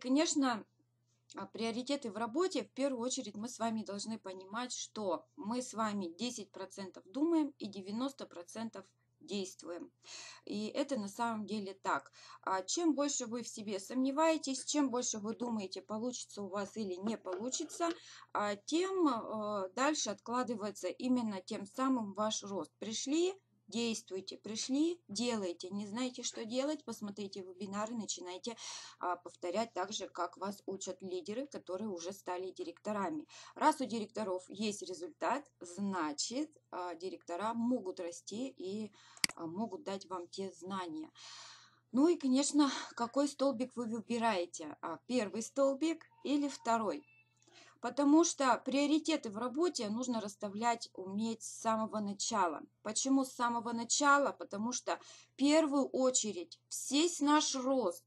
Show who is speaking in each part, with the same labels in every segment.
Speaker 1: Конечно, а, приоритеты в работе, в первую очередь мы с вами должны понимать, что мы с вами 10% думаем и 90% действуем. И это на самом деле так. А чем больше вы в себе сомневаетесь, чем больше вы думаете, получится у вас или не получится, а тем э, дальше откладывается именно тем самым ваш рост. Пришли, действуйте, пришли, делайте, не знаете, что делать, посмотрите вебинары, начинайте а, повторять так же, как вас учат лидеры, которые уже стали директорами. Раз у директоров есть результат, значит, а, директора могут расти и а, могут дать вам те знания. Ну и, конечно, какой столбик вы выбираете? А, первый столбик или второй? Потому что приоритеты в работе нужно расставлять, уметь с самого начала. Почему с самого начала? Потому что в первую очередь весь наш рост,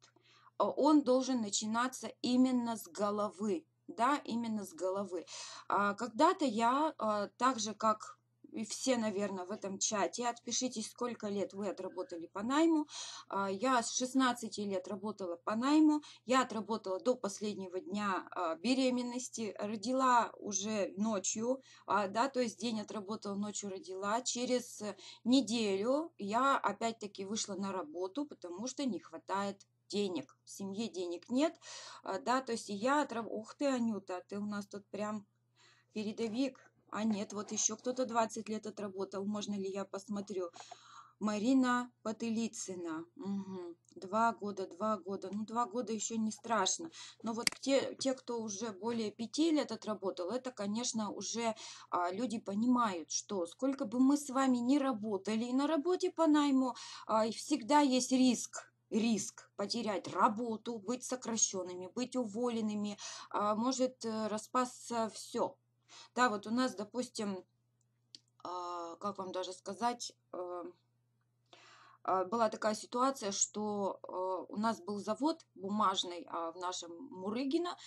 Speaker 1: э, он должен начинаться именно с головы. Да, именно с головы. А когда-то я, э, так же как и все, наверное, в этом чате. Отпишитесь, сколько лет вы отработали по найму. А, я с 16 лет работала по найму. Я отработала до последнего дня а, беременности. Родила уже ночью, а, да, то есть день отработала, ночью родила. Через неделю я опять-таки вышла на работу, потому что не хватает денег. В семье денег нет, да, то есть я отработала... Ух ты, Анюта, ты у нас тут прям передовик. А нет, вот еще кто-то 20 лет отработал. Можно ли я посмотрю? Марина Потылицына. Угу. Два года, два года. Ну, два года еще не страшно. Но вот те, те кто уже более пяти лет отработал, это, конечно, уже а, люди понимают, что сколько бы мы с вами ни работали и на работе по найму, а, всегда есть риск риск потерять работу, быть сокращенными, быть уволенными, а, может э, распасться все. Да, вот у нас, допустим, а, как вам даже сказать, э, а, была такая ситуация, что э, у нас был завод бумажный а, в нашем Мурыгино,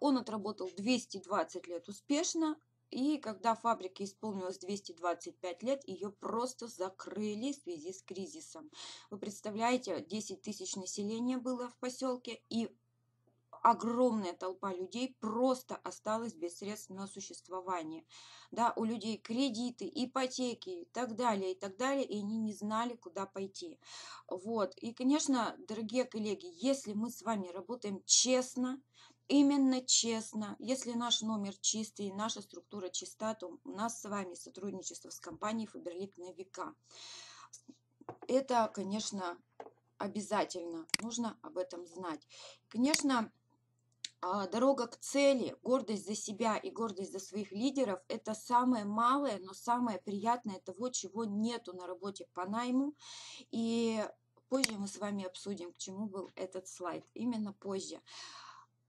Speaker 1: он отработал 220 лет успешно, и когда фабрике исполнилось 225 лет, ее просто закрыли в связи с кризисом. Вы представляете, 10 тысяч населения было в поселке, и огромная толпа людей просто осталась без средств на существование. Да, у людей кредиты, ипотеки и так далее, и так далее, и они не знали, куда пойти. Вот. И, конечно, дорогие коллеги, если мы с вами работаем честно, именно честно, если наш номер чистый, наша структура чиста, то у нас с вами сотрудничество с компанией Фаберлик на века. Это, конечно, обязательно. Нужно об этом знать. Конечно, дорога к цели, гордость за себя и гордость за своих лидеров – это самое малое, но самое приятное того, чего нету на работе по найму. И позже мы с вами обсудим, к чему был этот слайд. Именно позже.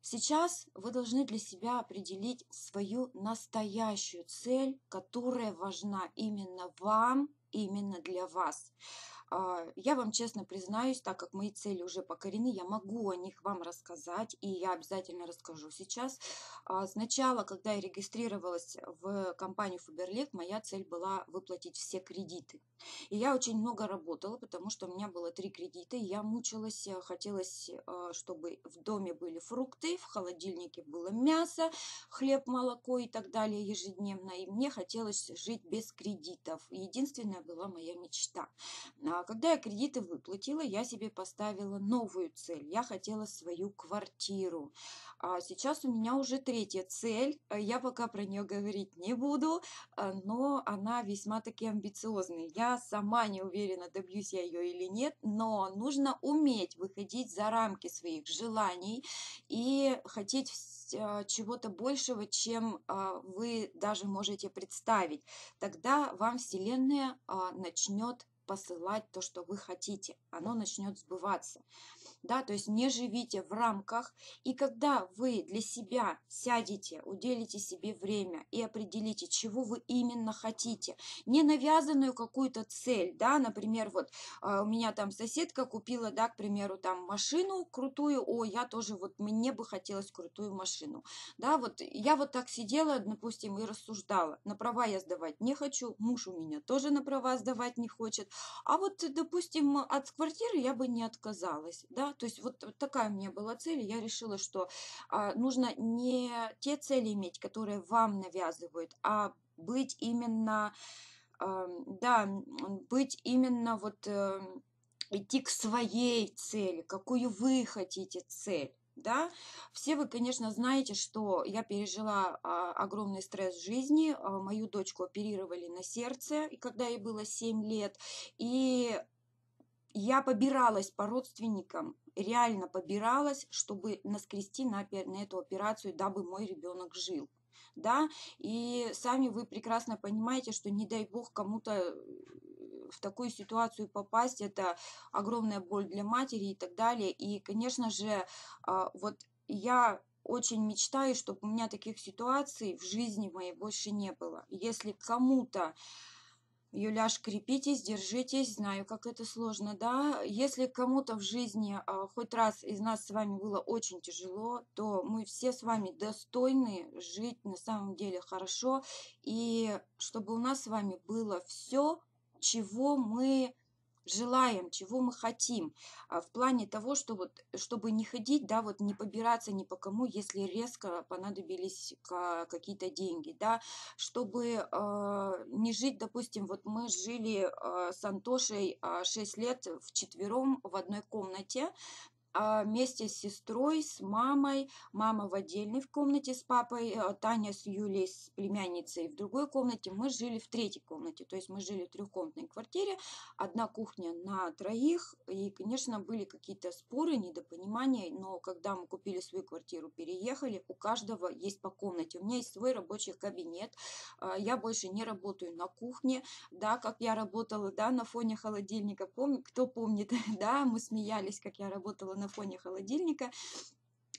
Speaker 1: Сейчас вы должны для себя определить свою настоящую цель, которая важна именно вам, именно для вас. А, я вам честно признаюсь, так как мои цели уже покорены, я могу о них вам рассказать, и я обязательно расскажу сейчас. А, сначала, когда я регистрировалась в компанию Фаберлик, моя цель была выплатить все кредиты. И я очень много работала, потому что у меня было три кредита, и я мучилась, э, хотелось, э, чтобы в доме были фрукты, в холодильнике было мясо, хлеб, молоко и так далее ежедневно, и мне хотелось жить без кредитов. Единственная была моя мечта. А когда я кредиты выплатила, я себе поставила новую цель. Я хотела свою квартиру. А сейчас у меня уже третья цель. Я пока про нее говорить не буду, э, но она весьма-таки амбициозная. Я сама не уверена, добьюсь я ее или нет, но нужно уметь выходить за рамки своих желаний и хотеть а, чего-то большего, чем вы даже можете представить. Тогда вам Вселенная начнет посылать то, что вы хотите. Оно начнет сбываться. Да, то есть не живите в рамках. И когда вы для себя сядете, уделите себе время и определите, чего вы именно хотите, не навязанную какую-то цель, да, например, вот а, у меня там соседка купила, да, к примеру, там машину крутую, о, я тоже вот, мне бы хотелось крутую машину, да, вот я вот так сидела, допустим, и рассуждала, на права я сдавать не хочу, муж у меня тоже на права сдавать не хочет, а вот, допустим, от квартиры я бы не отказалась, да, то есть вот такая у меня была цель, я решила, что а, нужно не те цели иметь, которые вам навязывают, а быть именно, да, быть именно вот э, идти к своей цели, какую вы хотите цель да. Все вы, конечно, знаете, что я пережила а, огромный стресс в жизни. А, мою дочку оперировали на сердце, когда ей было 7 лет. И я побиралась по родственникам, реально побиралась, чтобы наскрести на, на эту операцию, дабы мой ребенок жил. Да, и сами вы прекрасно понимаете, что не дай бог кому-то в такую ситуацию попасть, это огромная боль для матери и так далее. И, конечно же, а, вот я очень мечтаю, чтобы у меня таких ситуаций в жизни моей больше не было. Если кому-то Юляш, крепитесь, держитесь, знаю, как это сложно, да. Если кому-то в жизни а, хоть раз из нас с вами было очень тяжело, то мы все с вами достойны жить на самом деле хорошо, и чтобы у нас с вами было все чего мы желаем, чего мы хотим, а, в плане того, что вот, чтобы не ходить, да, вот не побираться ни по кому, если резко понадобились какие-то деньги, да, чтобы э, не жить, допустим, вот мы жили э, с Антошей э, 6 лет в четвером в одной комнате, вместе с сестрой, с мамой. Мама в отдельной в комнате с папой, а, Таня с Юлей, с племянницей в другой комнате. Мы жили в третьей комнате, то есть мы жили в трехкомнатной квартире, одна кухня на троих. И, конечно, были какие-то споры, недопонимания, но когда мы купили свою квартиру, переехали, у каждого есть по комнате. У меня есть свой рабочий кабинет, а, я больше не работаю на кухне, да, как я работала, да, на фоне холодильника. Пом... Кто помнит, да, мы смеялись, как я работала на на фоне холодильника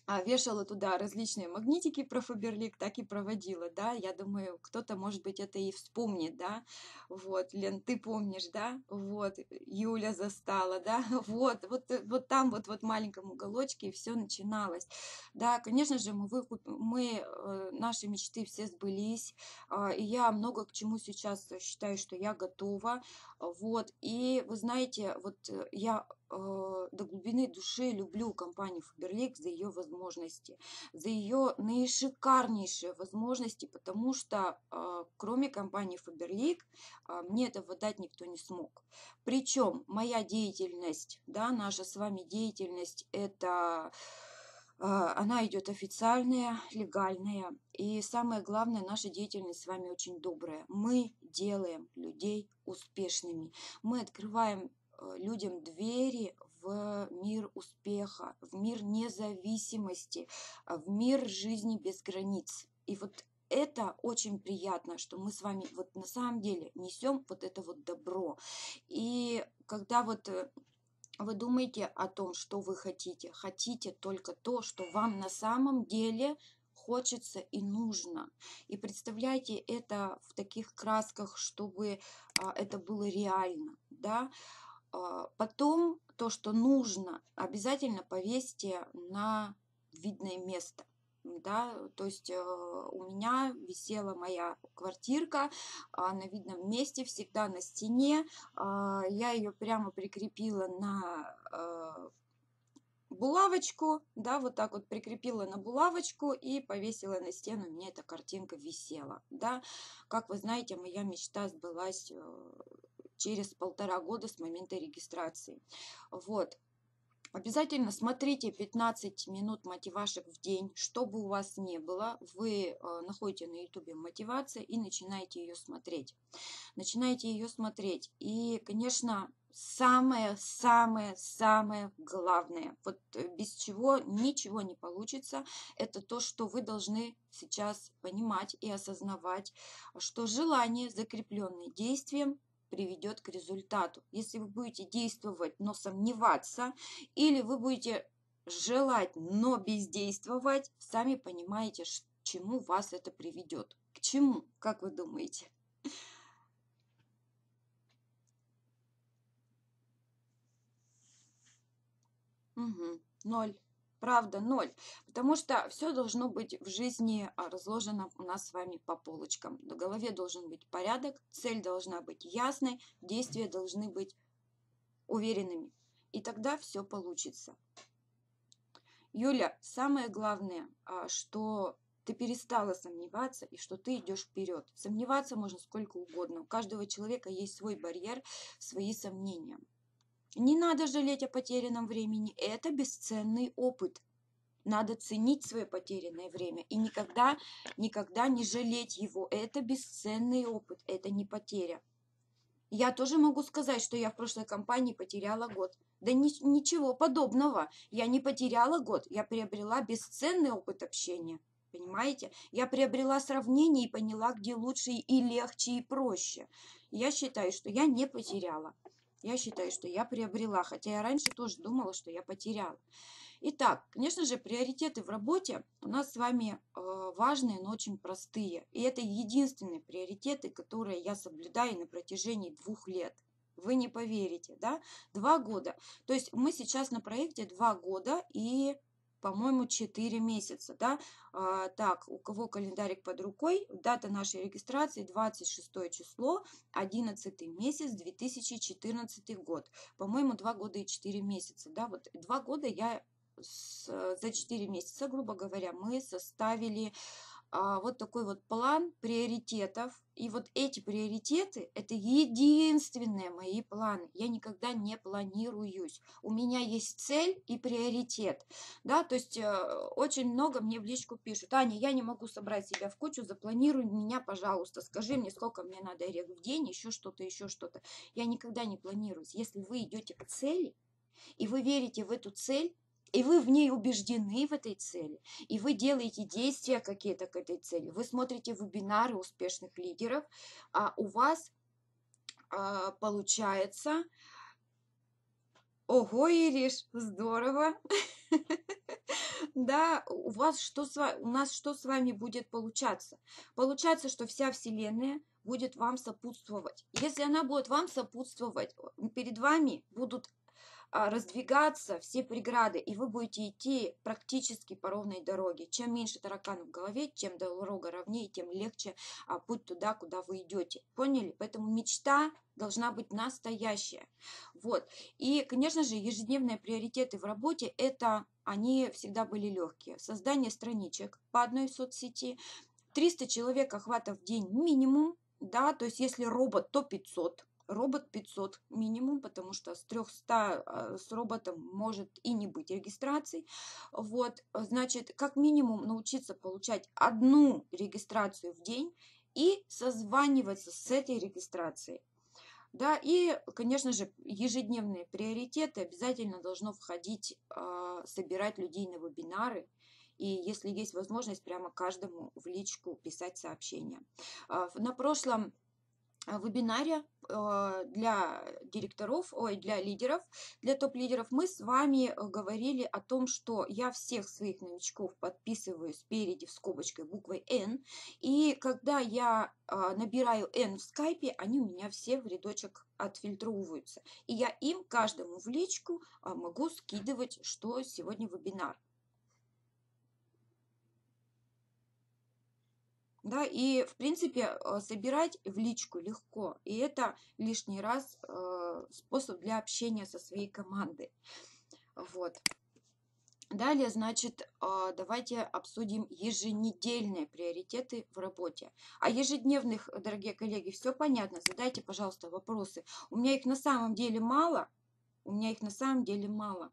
Speaker 1: а, вешала туда различные магнитики про Фаберлик, так и проводила, да, я думаю, кто-то, может быть, это и вспомнит, да, вот, Лен, ты помнишь, да, вот, Юля застала, да, вот, вот, вот там вот, вот в маленьком уголочке все начиналось, да, конечно же, мы, выкуп... мы э, наши мечты все сбылись, э, и я много к чему сейчас считаю, что я готова, вот, и вы знаете, вот э, я э, до глубины души люблю компанию Фаберлик за ее возможности, за ее наишикарнейшие возможности, потому что э, кроме компании Фаберлик э, мне этого дать никто не смог. Причем моя деятельность, да, наша с вами деятельность, это она идет официальная, легальная. И самое главное, наша деятельность с вами очень добрая. Мы делаем людей успешными. Мы открываем Э, людям двери в мир успеха, в мир независимости, а, в мир жизни без границ. И вот это очень приятно, что мы с вами вот на самом деле несем вот это вот добро. И когда вот э, вы думаете о том, что вы хотите, хотите только то, что вам на самом деле хочется и нужно. И представляйте это в таких красках, чтобы а, это было реально, да. А, потом то, что нужно, обязательно повесьте на видное место. Да, то есть э, у меня висела моя квартирка а, на видном месте, всегда на стене. А, я ее прямо прикрепила на э, булавочку, да, вот так вот прикрепила на булавочку и повесила на стену, меня эта картинка висела, да. Как вы знаете, моя мечта сбылась э, через полтора года с момента регистрации. Вот. Обязательно смотрите 15 минут мотивашек в день, чтобы у вас не было. Вы э, находите на ютубе мотивация и начинаете ее смотреть. Начинаете ее смотреть. И, конечно, самое-самое-самое главное, вот э, без чего ничего не получится, это то, что вы должны сейчас понимать и осознавать, что желание, закрепленное действием, приведет к результату. Если вы будете действовать, но сомневаться, или вы будете желать, но бездействовать, сами понимаете, к чему вас это приведет. К чему, как вы думаете? Угу, ноль. Правда, ноль. Потому что все должно быть в жизни а, разложено у нас с вами по полочкам. В голове должен быть порядок, цель должна быть ясной, действия должны быть уверенными. И тогда все получится. Юля, самое главное, а, что ты перестала сомневаться и что ты идешь вперед. Сомневаться можно сколько угодно. У каждого человека есть свой барьер, свои сомнения. Не надо жалеть о потерянном времени. Это бесценный опыт. Надо ценить свое потерянное время и никогда, никогда не жалеть его. Это бесценный опыт, это не потеря. Я тоже могу сказать, что я в прошлой компании потеряла год. Да ни, ничего подобного. Я не потеряла год, я приобрела бесценный опыт общения. Понимаете? Я приобрела сравнение и поняла, где лучше и легче, и проще. Я считаю, что я не потеряла. Я считаю, что я приобрела, хотя я раньше тоже думала, что я потеряла. Итак, конечно же, приоритеты в работе у нас с вами э, важные, но очень простые. И это единственные приоритеты, которые я соблюдаю на протяжении двух лет. Вы не поверите, да? Два года. То есть мы сейчас на проекте два года и по-моему, 4 месяца, да, а, так, у кого календарик под рукой, дата нашей регистрации 26 число, 11 месяц, 2014 год, по-моему, 2 года и 4 месяца, да, вот 2 года я с, за 4 месяца, грубо говоря, мы составили вот такой вот план приоритетов. И вот эти приоритеты – это единственные мои планы. Я никогда не планируюсь. У меня есть цель и приоритет. Да, то есть э, очень много мне в личку пишут. Аня, я не могу собрать себя в кучу, запланируй меня, пожалуйста. Скажи мне, сколько мне надо рег в день, еще что-то, еще что-то. Я никогда не планируюсь. Если вы идете к цели, и вы верите в эту цель, и вы в ней убеждены в этой цели, и вы делаете действия какие-то к этой цели, вы смотрите вебинары успешных лидеров, а у вас а, получается... Ого, Ириш, здорово! Да, у вас что с у нас что с вами будет получаться? Получается, что вся Вселенная будет вам сопутствовать. Если она будет вам сопутствовать, перед вами будут раздвигаться все преграды, и вы будете идти практически по ровной дороге. Чем меньше тараканов в голове, чем дорога ровнее, тем легче а, путь туда, куда вы идете. Поняли? Поэтому мечта должна быть настоящая. Вот. И, конечно же, ежедневные приоритеты в работе – это они всегда были легкие. Создание страничек по одной соцсети, 300 человек охвата в день минимум, да, то есть если робот, то 500, робот 500 минимум, потому что с 300 а, с роботом может и не быть регистраций. Вот, значит, как минимум научиться получать одну регистрацию в день и созваниваться с этой регистрацией. Да, и, конечно же, ежедневные приоритеты обязательно должно входить, э, собирать людей на вебинары, и если есть возможность, прямо каждому в личку писать сообщения. Э, на прошлом Э, вебинаре э, для директоров, ой, для лидеров, для топ-лидеров, мы с вами э, говорили о том, что я всех своих новичков подписываю спереди в скобочкой буквой N, и когда я набираю N в скайпе, они у меня все в рядочек отфильтровываются. И я им, каждому в личку, могу скидывать, что сегодня вебинар. Да, и, в принципе, э, собирать в личку легко. И это лишний раз э, способ для общения со своей командой. Вот. Далее, значит, э, давайте обсудим еженедельные приоритеты в работе. А ежедневных, дорогие коллеги, все понятно. Задайте, пожалуйста, вопросы. У меня их на самом деле мало. У меня их на самом деле мало.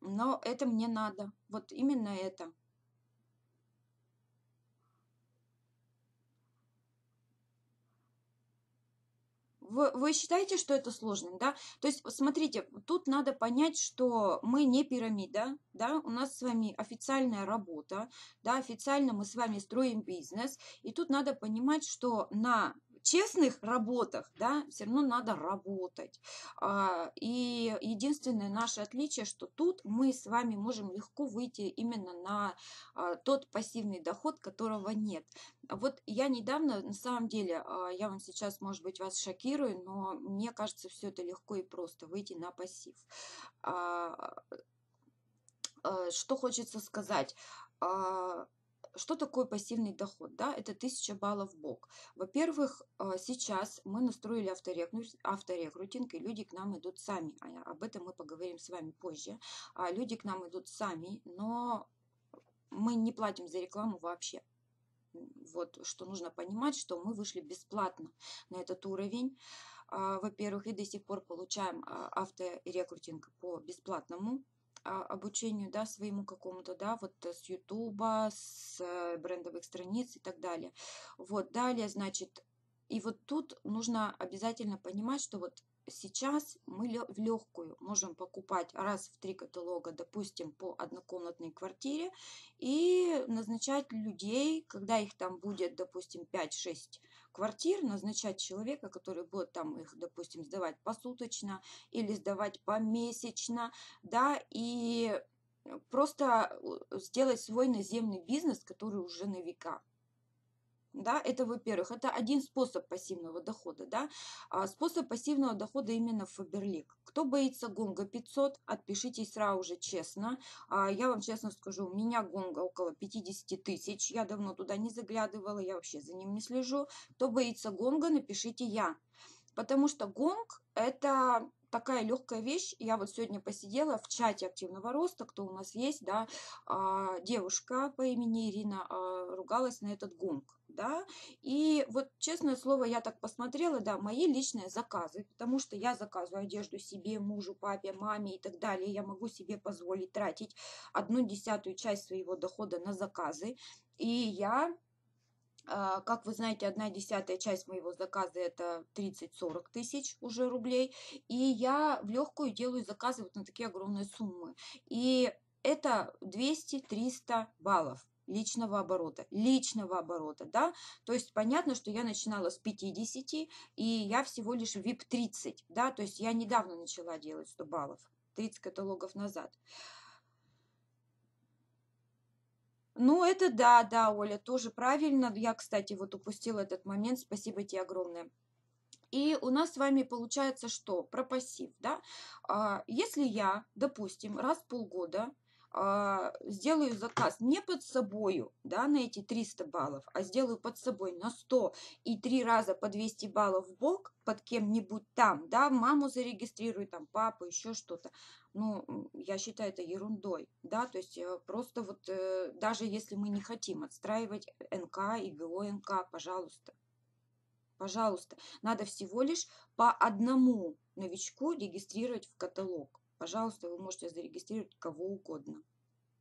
Speaker 1: Но это мне надо. Вот именно это. Вы, вы считаете, что это сложно, да? То есть, смотрите, тут надо понять, что мы не пирамида, да, у нас с вами официальная работа, да, официально мы с вами строим бизнес, и тут надо понимать, что на честных работах, да, все равно надо работать. А, и единственное наше отличие, что тут мы с вами можем легко выйти именно на а, тот пассивный доход, которого нет. Вот я недавно, на самом деле, а, я вам сейчас, может быть, вас шокирую, но мне кажется, все это легко и просто выйти на пассив. Что хочется сказать? Что такое пассивный доход? Да, это 1000 баллов в бок. Во-первых, а, сейчас мы настроили авторекрутинг, и люди к нам идут сами. А, об этом мы поговорим с вами позже. Люди к нам идут сами, но мы не платим за рекламу вообще. Вот что нужно понимать, что мы вышли бесплатно на этот уровень. Во-первых, и до сих пор получаем авторекрутинг по бесплатному а, обучению, да, своему какому-то, да, вот э, с Ютуба, с э, брендовых страниц и так далее. Вот, далее, значит, и вот тут нужно обязательно понимать, что вот сейчас мы в легкую можем покупать раз в три каталога, допустим, по однокомнатной квартире и назначать людей, когда их там будет, допустим, 5-6 квартир, назначать человека, который будет там их, допустим, сдавать посуточно или сдавать помесячно, да, и просто э, сделать свой наземный бизнес, который уже на века да, это во-первых, это один способ пассивного дохода, да, а способ пассивного дохода именно Фаберлик. Кто боится гонга 500, отпишитесь сразу же честно, а я вам честно скажу, у меня гонга около 50 тысяч, я давно туда не заглядывала, я вообще за ним не слежу, кто боится гонга, напишите я, потому что гонг это такая легкая вещь. Я вот сегодня посидела в чате активного роста, кто у нас есть, да, а, девушка по имени Ирина а, ругалась на этот гонг да, и вот, честное слово, я так посмотрела, да, мои личные заказы, потому что я заказываю одежду себе, мужу, папе, маме и так далее, я могу себе позволить тратить одну десятую часть своего дохода на заказы, и я а, как вы знаете, одна десятая часть моего заказа это 30-40 тысяч уже рублей. И я в легкую делаю заказы вот на такие огромные суммы. И это 200-300 баллов личного оборота. Личного оборота, да. То есть понятно, что я начинала с 50, и я всего лишь VIP 30, да. То есть я недавно начала делать 100 баллов, 30 каталогов назад. Ну, это да, да, Оля, тоже правильно. Я, кстати, вот упустила этот момент. Спасибо тебе огромное. И у нас с вами получается что? Про пассив, да? А, если я, допустим, раз в полгода сделаю заказ не под собою, да, на эти 300 баллов, а сделаю под собой на 100 и три раза по 200 баллов в бок под кем-нибудь там, да, маму зарегистрирую, там, папу, еще что-то, ну, я считаю это ерундой, да, то есть э, просто вот э, даже если мы не хотим отстраивать НК и ГО НК, пожалуйста, пожалуйста, надо всего лишь по одному новичку регистрировать в каталог. Пожалуйста, вы можете зарегистрировать кого угодно.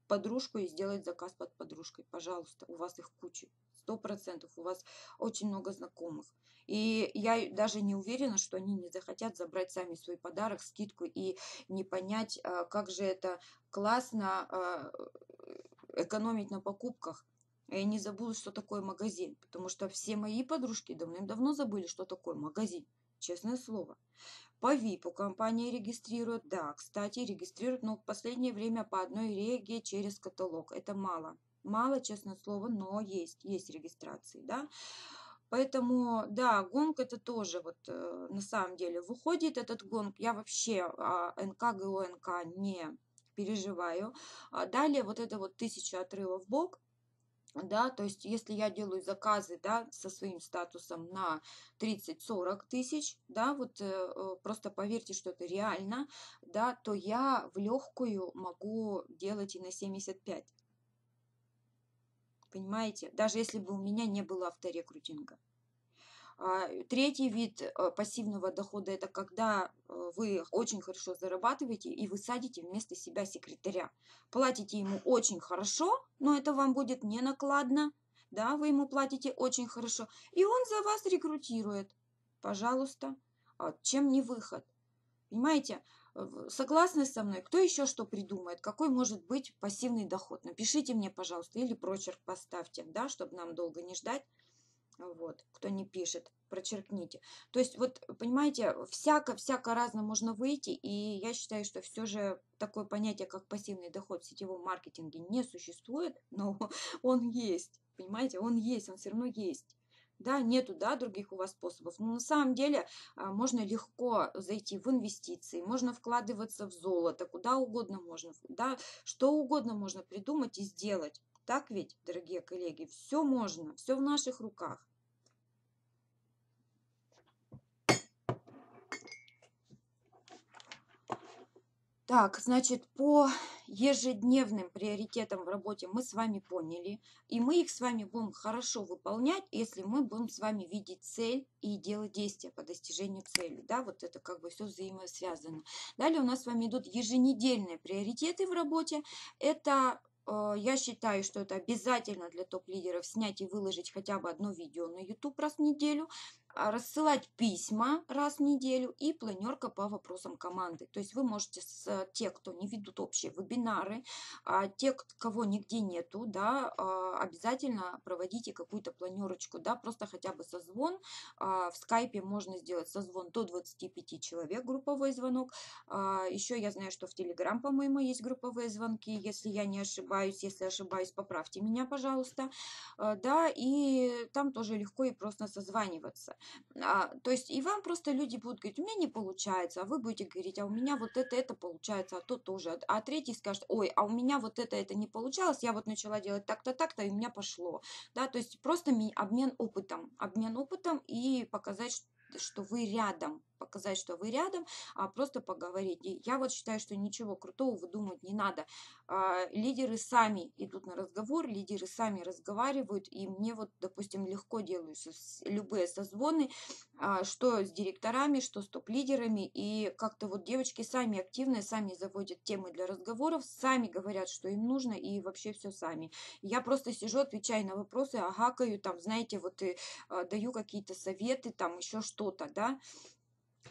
Speaker 1: Подружку и сделать заказ под подружкой. Пожалуйста, у вас их куча. Сто процентов. У вас очень много знакомых. И я даже не уверена, что они не захотят забрать сами свой подарок, скидку и не понять, а, как же это классно а, экономить на покупках. Я не забыла, что такое магазин, потому что все мои подружки давным-давно забыли, что такое магазин. Честное слово. По ВИПу компания регистрирует. Да, кстати, регистрирует, но в последнее время по одной реге через каталог. Это мало. Мало, честное слово, но есть. Есть регистрации, да. Поэтому, да, гонг это тоже вот э, на самом деле выходит этот гонг. Я вообще э, НК, ГОНК не переживаю. А далее вот это вот тысяча отрывов бок да, то есть если я делаю заказы, да, со своим статусом на 30-40 тысяч, да, вот э, э, просто поверьте, что это реально, да, то я в легкую могу делать и на 75. Понимаете? Даже если бы у меня не было авторекрутинга. А, третий вид э, пассивного дохода – это когда э, вы очень хорошо зарабатываете и вы садите вместо себя секретаря. Платите ему очень хорошо, но это вам будет не накладно, да, вы ему платите очень хорошо, и он за вас рекрутирует. Пожалуйста, а чем не выход? Понимаете, согласны со мной? Кто еще что придумает? Какой может быть пассивный доход? Напишите мне, пожалуйста, или прочерк поставьте, да, чтобы нам долго не ждать. Вот, кто не пишет, прочеркните. То есть, вот, понимаете, всяко-всяко разно можно выйти, и я считаю, что все же такое понятие, как пассивный доход в сетевом маркетинге не существует, но он есть, понимаете, он есть, он все равно есть. Да, нету, да, других у вас способов. Но на самом деле а, можно легко зайти в инвестиции, можно вкладываться в золото, куда угодно можно, да, что угодно можно придумать и сделать Так ведь, дорогие коллеги, все можно, все в наших руках. Так, значит, по ежедневным приоритетам в работе мы с вами поняли, и мы их с вами будем хорошо выполнять, если мы будем с вами видеть цель и делать действия по достижению цели. Да, вот это как бы все взаимосвязано. Далее у нас с вами идут еженедельные приоритеты в работе. Это я считаю, что это обязательно для топ-лидеров снять и выложить хотя бы одно видео на YouTube раз в неделю. А, рассылать письма раз в неделю и планерка по вопросам команды. То есть вы можете, с, те, кто не ведут общие вебинары, а, те, кого нигде нету, да, а, обязательно проводите какую-то планерочку, да, просто хотя бы созвон. В скайпе можно сделать созвон до 25 человек, групповой звонок. Еще я знаю, что в Телеграм, по-моему, есть групповые звонки, если я не ошибаюсь. Если ошибаюсь, поправьте меня, пожалуйста. Да, и там тоже легко и просто созваниваться. А, то есть и вам просто люди будут говорить, у меня не получается, а вы будете говорить, а у меня вот это, это получается, а то тоже. А третий скажет, ой, а у меня вот это, это не получалось, я вот начала делать так-то, так-то, и у меня пошло. Да, то есть просто обмен опытом, обмен опытом и показать, что вы рядом, показать, что вы рядом, а просто поговорить. И я вот считаю, что ничего крутого выдумать не надо. А, лидеры сами идут на разговор, лидеры сами разговаривают, и мне вот, допустим, легко делаю любые созвоны, а, что с директорами, что с топ-лидерами, и как-то вот девочки сами активные, сами заводят темы для разговоров, сами говорят, что им нужно, и вообще все сами. Я просто сижу, отвечаю на вопросы, агакаю, там, знаете, вот и а, даю какие-то советы, там, еще что-то, да,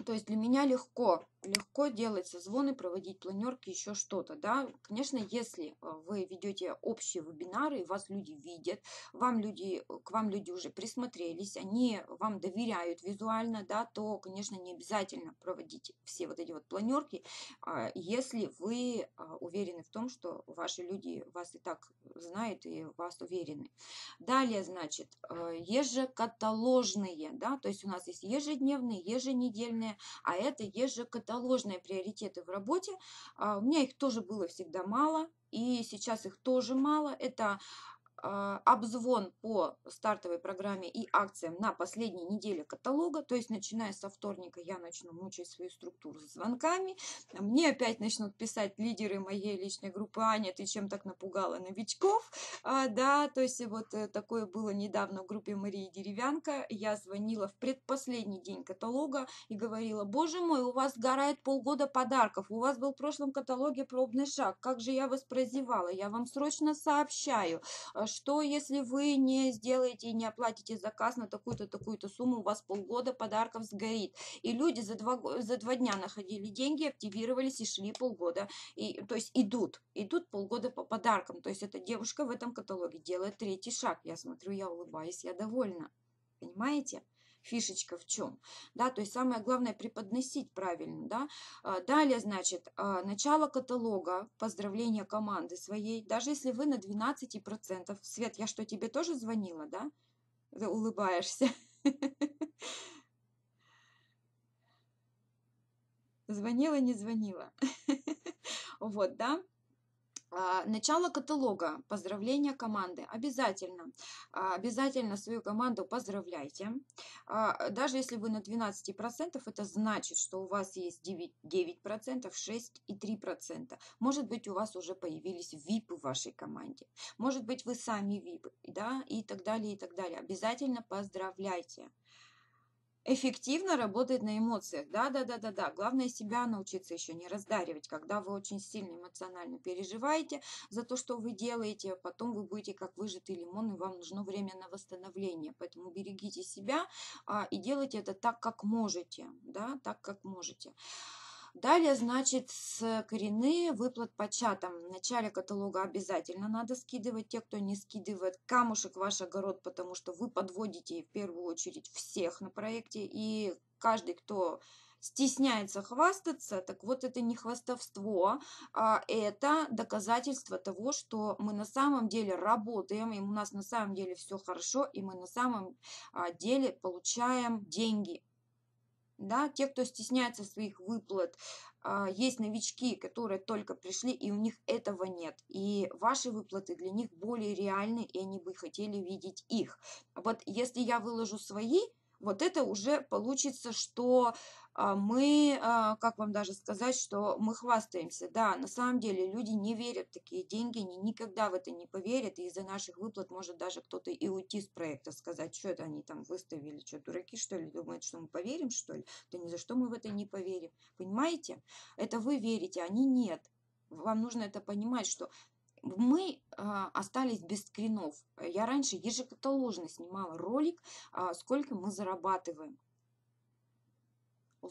Speaker 1: то есть для меня легко легко делать созвоны, проводить планерки, еще что-то, да. Конечно, если э, вы ведете общие вебинары, вас люди видят, вам люди, к вам люди уже присмотрелись, они вам доверяют визуально, да, то, конечно, не обязательно проводить все вот эти вот планерки, а, если вы а, уверены в том, что ваши люди вас и так знают и вас уверены. Далее, значит, э, ежекаталожные, да, то есть у нас есть ежедневные, еженедельные, а это ежекаталожные ложные приоритеты в работе. А, у меня их тоже было всегда мало, и сейчас их тоже мало. Это обзвон по стартовой программе и акциям на последней неделе каталога, то есть начиная со вторника я начну мучить свою структуру с звонками, мне опять начнут писать лидеры моей личной группы, Аня, ты чем так напугала новичков, а, да, то есть вот э, такое было недавно в группе Марии Деревянка, я звонила в предпоследний день каталога и говорила, боже мой, у вас сгорает полгода подарков, у вас был в прошлом каталоге пробный шаг, как же я вас прозевала, я вам срочно сообщаю, а, что если вы не сделаете и не оплатите заказ на такую-то, такую-то сумму, у вас полгода подарков сгорит. И люди за два, за два дня находили деньги, активировались и шли полгода. И, то есть идут, идут полгода по подаркам. То есть эта девушка в этом каталоге делает третий шаг. Я смотрю, я улыбаюсь, я довольна. Понимаете? Фишечка в чем, да, то есть самое главное преподносить правильно, да. А, далее, значит, а, начало каталога, поздравления команды своей, даже если вы на 12%, Свет, я что, тебе тоже звонила, да? Ты улыбаешься. Звонила, не звонила. Вот, да. А, начало каталога, поздравления команды. Обязательно, а, обязательно свою команду поздравляйте. А, даже если вы на 12%, это значит, что у вас есть 9%, 9% 6 и 3%. Может быть, у вас уже появились VIP в вашей команде. Может быть, вы сами VIP, да, и так далее, и так далее. Обязательно поздравляйте эффективно работает на эмоциях. Да, да, да, да, да. Главное себя научиться еще не раздаривать. Когда вы очень сильно эмоционально переживаете за то, что вы делаете, потом вы будете как выжатый лимон, и вам нужно время на восстановление. Поэтому берегите себя а, и делайте это так, как можете. Да, так, как можете. Далее, значит, с коренные выплат по чатам. В начале каталога обязательно надо скидывать. Те, кто не скидывает, камушек ваш огород, потому что вы подводите в первую очередь всех на проекте. И каждый, кто стесняется хвастаться, так вот это не хвастовство, а это доказательство того, что мы на самом деле работаем, и у нас на самом деле все хорошо, и мы на самом а, деле получаем деньги. Да, те, кто стесняется своих выплат, а, есть новички, которые только пришли, и у них этого нет. И ваши выплаты для них более реальны, и они бы хотели видеть их. Вот если я выложу свои, вот это уже получится, что а, мы, а, как вам даже сказать, что мы хвастаемся. Да, на самом деле люди не верят в такие деньги, они никогда в это не поверят, и из-за наших выплат может даже кто-то и уйти с проекта, сказать, что это они там выставили, что дураки, что ли, думают, что мы поверим, что ли? Да ни за что мы в это не поверим. Понимаете? Это вы верите, они нет. Вам нужно это понимать, что мы а, остались без скринов. Я раньше ежекаталожно снимала ролик, а, сколько мы зарабатываем.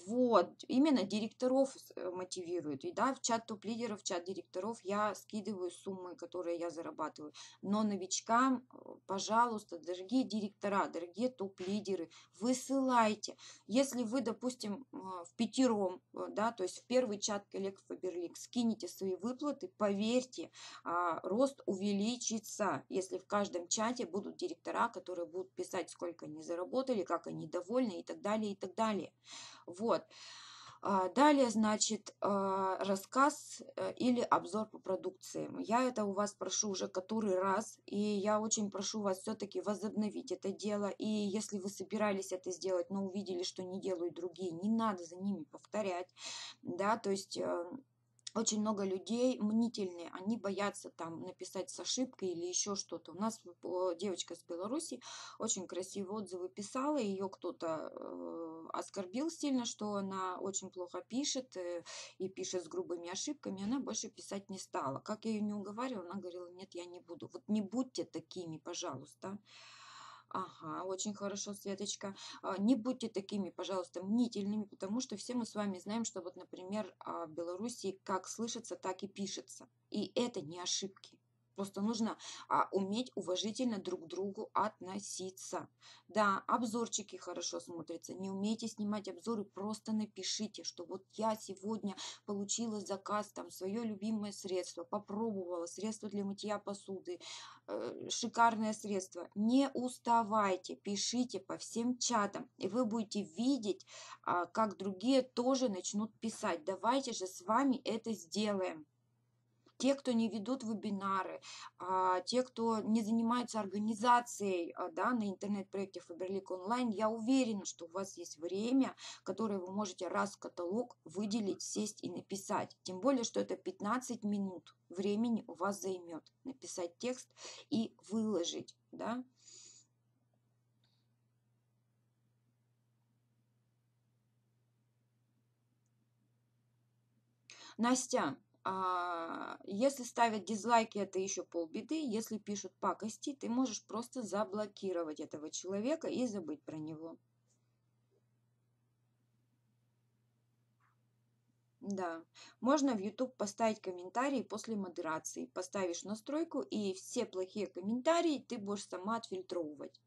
Speaker 1: Вот, именно директоров э, мотивирует. И да, в чат топ-лидеров, в чат директоров я скидываю суммы, которые я зарабатываю. Но новичкам, э, пожалуйста, дорогие директора, дорогие топ-лидеры, высылайте. Если вы, допустим, э, в пятером, да, то есть в первый чат коллег Фаберлик скинете свои выплаты, поверьте, а, рост увеличится, если в каждом чате будут директора, которые будут писать, сколько они заработали, как они довольны и так далее, и так далее. Вот. А, далее, значит, а, рассказ э, или обзор по продукции. Я это у вас прошу уже который раз, и я очень прошу вас все-таки возобновить это дело. И если вы собирались это сделать, но увидели, что не делают другие, не надо за ними повторять, да, то есть э, очень много людей мнительные, они боятся там написать с ошибкой или еще что-то. У нас девочка с Беларуси очень красивые отзывы писала, ее кто-то э, оскорбил сильно, что она очень плохо пишет э, и пишет с грубыми ошибками, она больше писать не стала. Как я ее не уговаривала, она говорила, нет, я не буду. Вот не будьте такими, пожалуйста. Ага, очень хорошо, Светочка. А, не будьте такими, пожалуйста, мнительными, потому что все мы с вами знаем, что вот, например, а, в Беларуси как слышится, так и пишется. И это не ошибки. Просто нужно а, уметь уважительно друг к другу относиться. Да, обзорчики хорошо смотрятся. Не умеете снимать обзоры, просто напишите, что вот я сегодня получила заказ, там, свое любимое средство, попробовала, средство для мытья посуды, э, шикарное средство. Не уставайте, пишите по всем чатам, и вы будете видеть, а, как другие тоже начнут писать. Давайте же с вами это сделаем те, кто не ведут вебинары, а, те, кто не занимается организацией а, да, на интернет-проекте Фаберлик онлайн, я уверена, что у вас есть время, которое вы можете раз в каталог выделить, сесть и написать. Тем более, что это 15 минут времени у вас займет написать текст и выложить. Да? Настя, если ставят дизлайки, это еще полбеды. Если пишут пакости, ты можешь просто заблокировать этого человека и забыть про него. Да, можно в YouTube поставить комментарии после модерации. Поставишь настройку, и все плохие комментарии ты будешь сама отфильтровывать.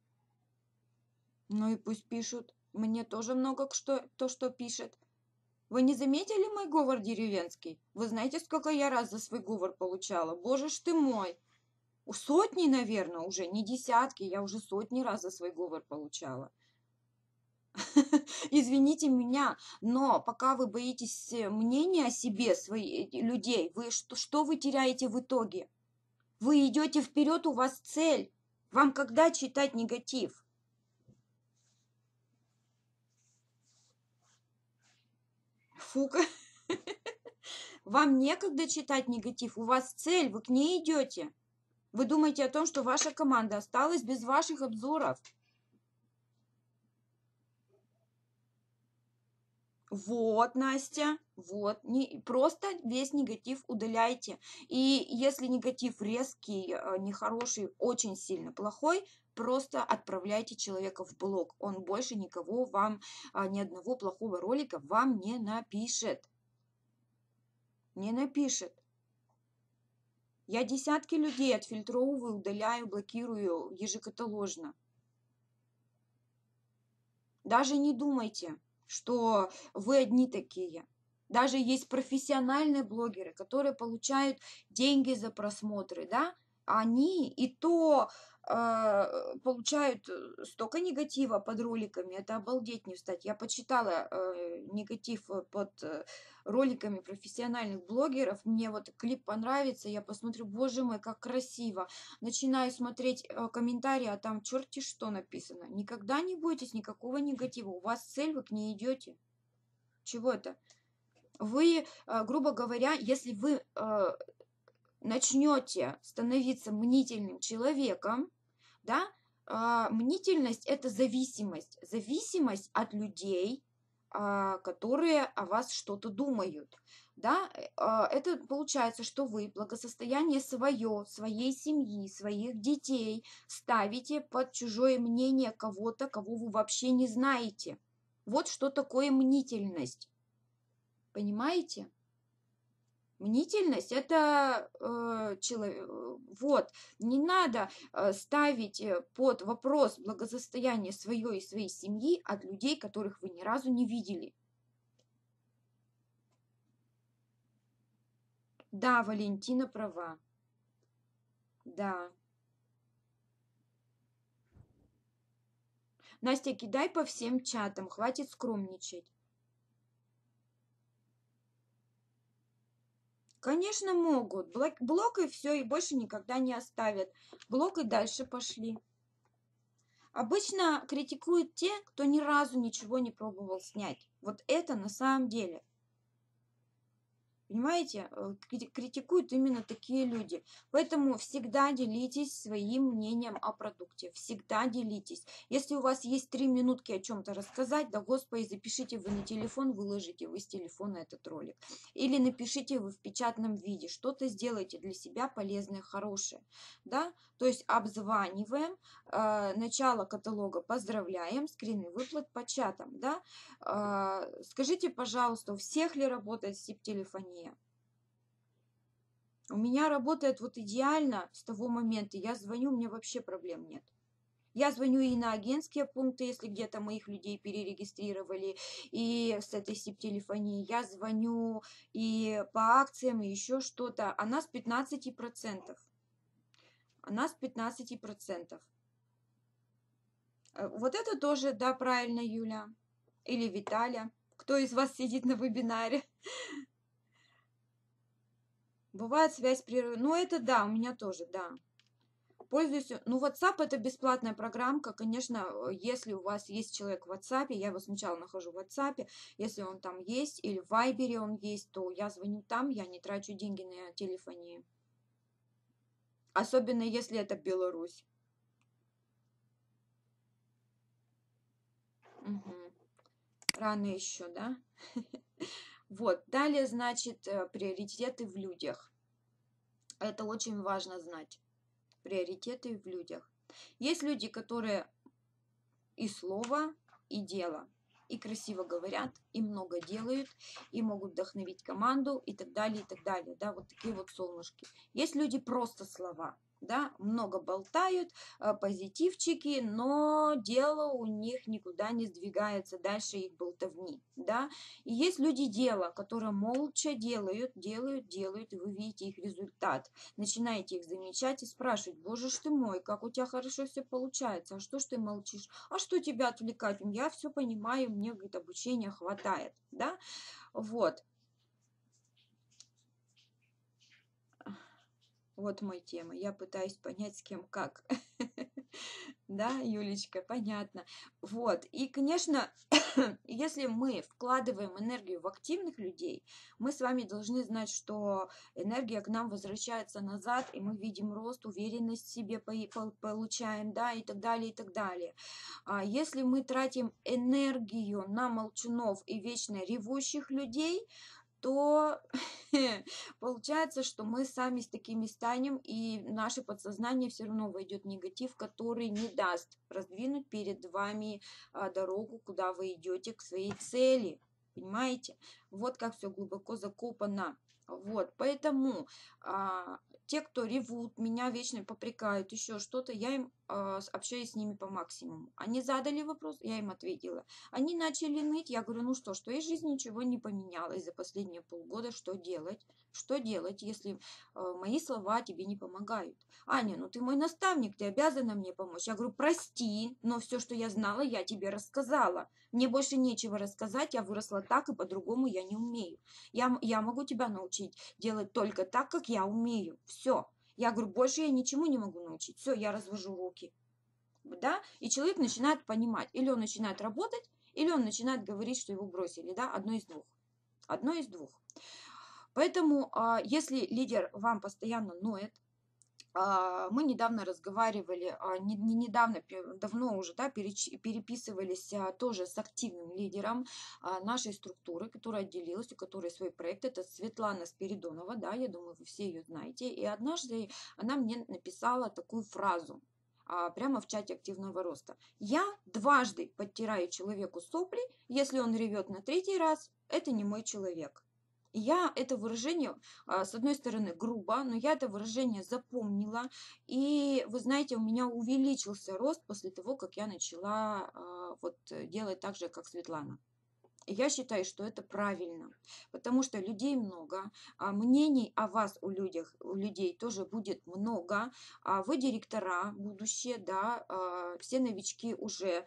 Speaker 1: Ну и пусть пишут. Мне тоже много кто, то, что пишет. Вы не заметили мой говор деревенский? Вы знаете, сколько я раз за свой говор получала? Боже ж ты мой! У Сотни, наверное, уже, не десятки, я уже сотни раз за свой говор получала. Извините меня, но пока вы боитесь э, мнения о себе, своих людей, вы что, что вы теряете в итоге? Вы идете вперед, у вас цель. Вам когда читать негатив? Фука. Вам некогда читать негатив, у вас цель, вы к ней идете. Вы думаете о том, что ваша команда осталась без ваших обзоров. Вот, Настя, вот, не, просто весь негатив удаляйте. И если негатив резкий, э, нехороший, очень сильно плохой, просто отправляйте человека в блог. Он больше никого вам, а, ни одного плохого ролика вам не напишет. Не напишет. Я десятки людей отфильтровываю, удаляю, блокирую ежекаталожно. Даже не думайте, что вы одни такие. Даже есть профессиональные блогеры, которые получают деньги за просмотры, да, они и то получают э, столько негатива под роликами, это обалдеть не встать. Я почитала э, негатив э, под э, роликами профессиональных блогеров, мне вот клип понравится, я посмотрю, боже мой, как красиво. Начинаю смотреть э, комментарии, а там черти что написано. Никогда не бойтесь никакого негатива, у вас цель, вы к ней идете. Чего это? Вы, э, грубо говоря, если вы э, начнете становиться мнительным человеком, да, а, мнительность – это зависимость. Зависимость от людей, а, которые о вас что-то думают. Да, а, это получается, что вы благосостояние свое, своей семьи, своих детей ставите под чужое мнение кого-то, кого вы вообще не знаете. Вот что такое мнительность. Понимаете? Мнительность это э, человек. Вот, не надо э, ставить э, под вопрос благосостояние свое и своей семьи от людей, которых вы ни разу не видели. Да, Валентина права. Да. Настя, кидай по всем чатам, хватит скромничать. Конечно, могут. Блок, блок и все, и больше никогда не оставят. Блок и дальше пошли. Обычно критикуют те, кто ни разу ничего не пробовал снять. Вот это на самом деле. Понимаете, э, критикуют именно такие люди. Поэтому всегда делитесь своим мнением о продукте. Всегда делитесь. Если у вас есть три минутки о чем-то рассказать, да господи, запишите вы на телефон, выложите вы с телефона этот ролик. Или напишите вы в печатном виде. Что-то сделайте для себя полезное, хорошее. Да? То есть обзваниваем, э, начало каталога поздравляем, скрины выплат по чатам. Да? Э, скажите, пожалуйста, у всех ли работает SIP-телефония? Звонения. У меня работает вот идеально с того момента. Я звоню, у меня вообще проблем нет. Я звоню и на агентские пункты, если где-то моих людей перерегистрировали, и с этой сип-телефонии. Я звоню и по акциям, и еще что-то. Она с 15%. Она с 15%. Э, вот это тоже, да, правильно, Юля. Или Виталя. Кто из вас сидит на вебинаре? Бывает связь прерыв. Ну, это да, у меня тоже, да. Пользуюсь. Ну, WhatsApp это бесплатная программка. Конечно, если у вас есть человек в WhatsApp, я его сначала нахожу в WhatsApp, если он там есть, или в Viber он есть, то я звоню там, я не трачу деньги на телефонии. Особенно если это Беларусь. Угу. Рано еще, да? Вот, далее, значит, э, приоритеты в людях. Это очень важно знать. Приоритеты в людях. Есть люди, которые и слово, и дело. И красиво говорят, и много делают, и могут вдохновить команду, и так далее, и так далее. Да, вот такие вот солнышки. Есть люди просто слова да, много болтают, э, позитивчики, но дело у них никуда не сдвигается дальше их болтовни, да. И есть люди дела, которые молча делают, делают, делают, и вы видите их результат. Начинаете их замечать и спрашивать, боже ж ты мой, как у тебя хорошо все получается, а что ж ты молчишь, а что тебя отвлекать, я все понимаю, мне, говорит, обучения хватает, да, вот. Вот мой тема. Я пытаюсь понять, с кем как. Да, Юлечка, понятно. Вот. И, конечно, если мы вкладываем энергию в активных людей, мы с вами должны знать, что энергия к нам возвращается назад, и мы видим рост, уверенность в себе получаем, да, и так далее, и так далее. А если мы тратим энергию на молчунов и вечно ревущих людей, то получается, что мы сами с такими станем, и наше подсознание все равно войдет негатив, который не даст раздвинуть перед вами а, дорогу, куда вы идете к своей цели. Понимаете? Вот как все глубоко закопано. Вот, поэтому а, те, кто ревут, меня вечно попрекают, еще что-то, я им э, общаюсь с ними по максимуму. Они задали вопрос, я им ответила. Они начали ныть, я говорю, ну что в твоей жизни ничего не поменялось за последние полгода, что делать? Что делать, если э, мои слова тебе не помогают? Аня, ну ты мой наставник, ты обязана мне помочь. Я говорю, прости, но все, что я знала, я тебе рассказала. Мне больше нечего рассказать, я выросла так, и по-другому я не умею. Я, я могу тебя научить делать только так, как я умею. Все. Я говорю, больше я ничему не могу научить. Все, я развожу руки. Да? И человек начинает понимать. Или он начинает работать, или он начинает говорить, что его бросили. Да? Одно из двух. Одно из двух. Поэтому, а, если лидер вам постоянно ноет, мы недавно разговаривали, а, не недавно, давно уже, да, переписывались а, тоже с активным лидером нашей структуры, которая отделилась, у которой свой проект. Это Светлана Спиридонова, да, я думаю, вы все ее знаете. И однажды она мне написала такую фразу прямо в чате активного роста. Я дважды подтираю человеку сопли, если он ревет на третий раз, это не мой человек я это выражение, а, с одной стороны, грубо, но я это выражение запомнила. И, вы знаете, у меня увеличился рост после того, как я начала а, вот делать так же, как Светлана. Я считаю, что это правильно, потому что людей много, а мнений о вас у, людях, у людей тоже будет много. А вы директора будущее, да, а, все новички уже.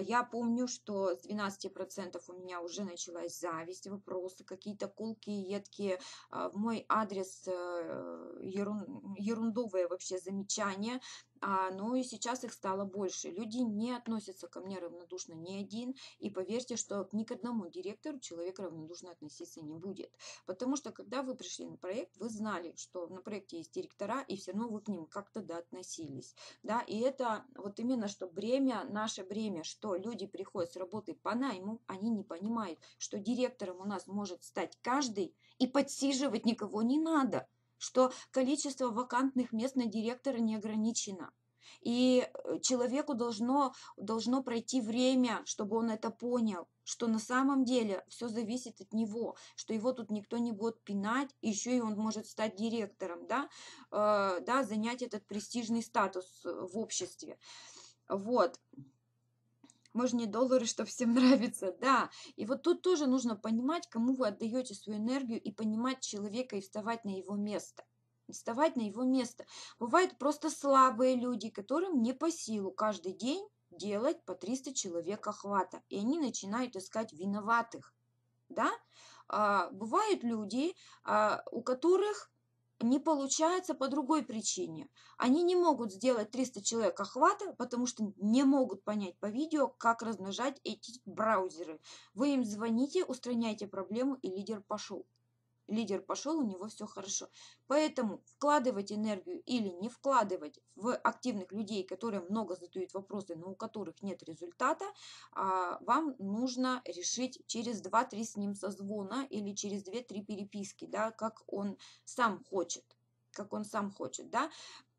Speaker 1: Я помню, что с 12% у меня уже началась зависть, вопросы, какие-то колкие, едкие, в мой адрес э, ерундовые вообще замечания. А, ну и сейчас их стало больше. Люди не относятся ко мне равнодушно ни один. И поверьте, что ни к одному директору человек равнодушно относиться не будет. Потому что когда вы пришли на проект, вы знали, что на проекте есть директора, и все равно вы к ним как-то да, относились. Да? И это вот именно что бремя, наше бремя, что люди приходят с работы по найму, они не понимают, что директором у нас может стать каждый, и подсиживать никого не надо что количество вакантных мест на директора не ограничено. И э, человеку должно, должно пройти время, чтобы он это понял, что на самом деле все зависит от него, что его тут никто не будет пинать, еще и он может стать директором, да, э, да занять этот престижный статус э, в обществе. Вот мы же не доллары, что всем нравится, да. И вот тут тоже нужно понимать, кому вы отдаете свою энергию и понимать человека и вставать на его место. Вставать на его место. Бывают просто слабые люди, которым не по силу каждый день делать по 300 человек охвата. И они начинают искать виноватых. Да? А, бывают люди, а, у которых не получается по другой причине. Они не могут сделать 300 человек охвата, потому что не могут понять по видео, как размножать эти браузеры. Вы им звоните, устраняйте проблему, и лидер пошел лидер пошел, у него все хорошо. Поэтому вкладывать энергию или не вкладывать в активных людей, которые много задают вопросы, но у которых нет результата, а, вам нужно решить через 2-3 с ним созвона или через 2-3 переписки, да, как он сам хочет как он сам хочет, да,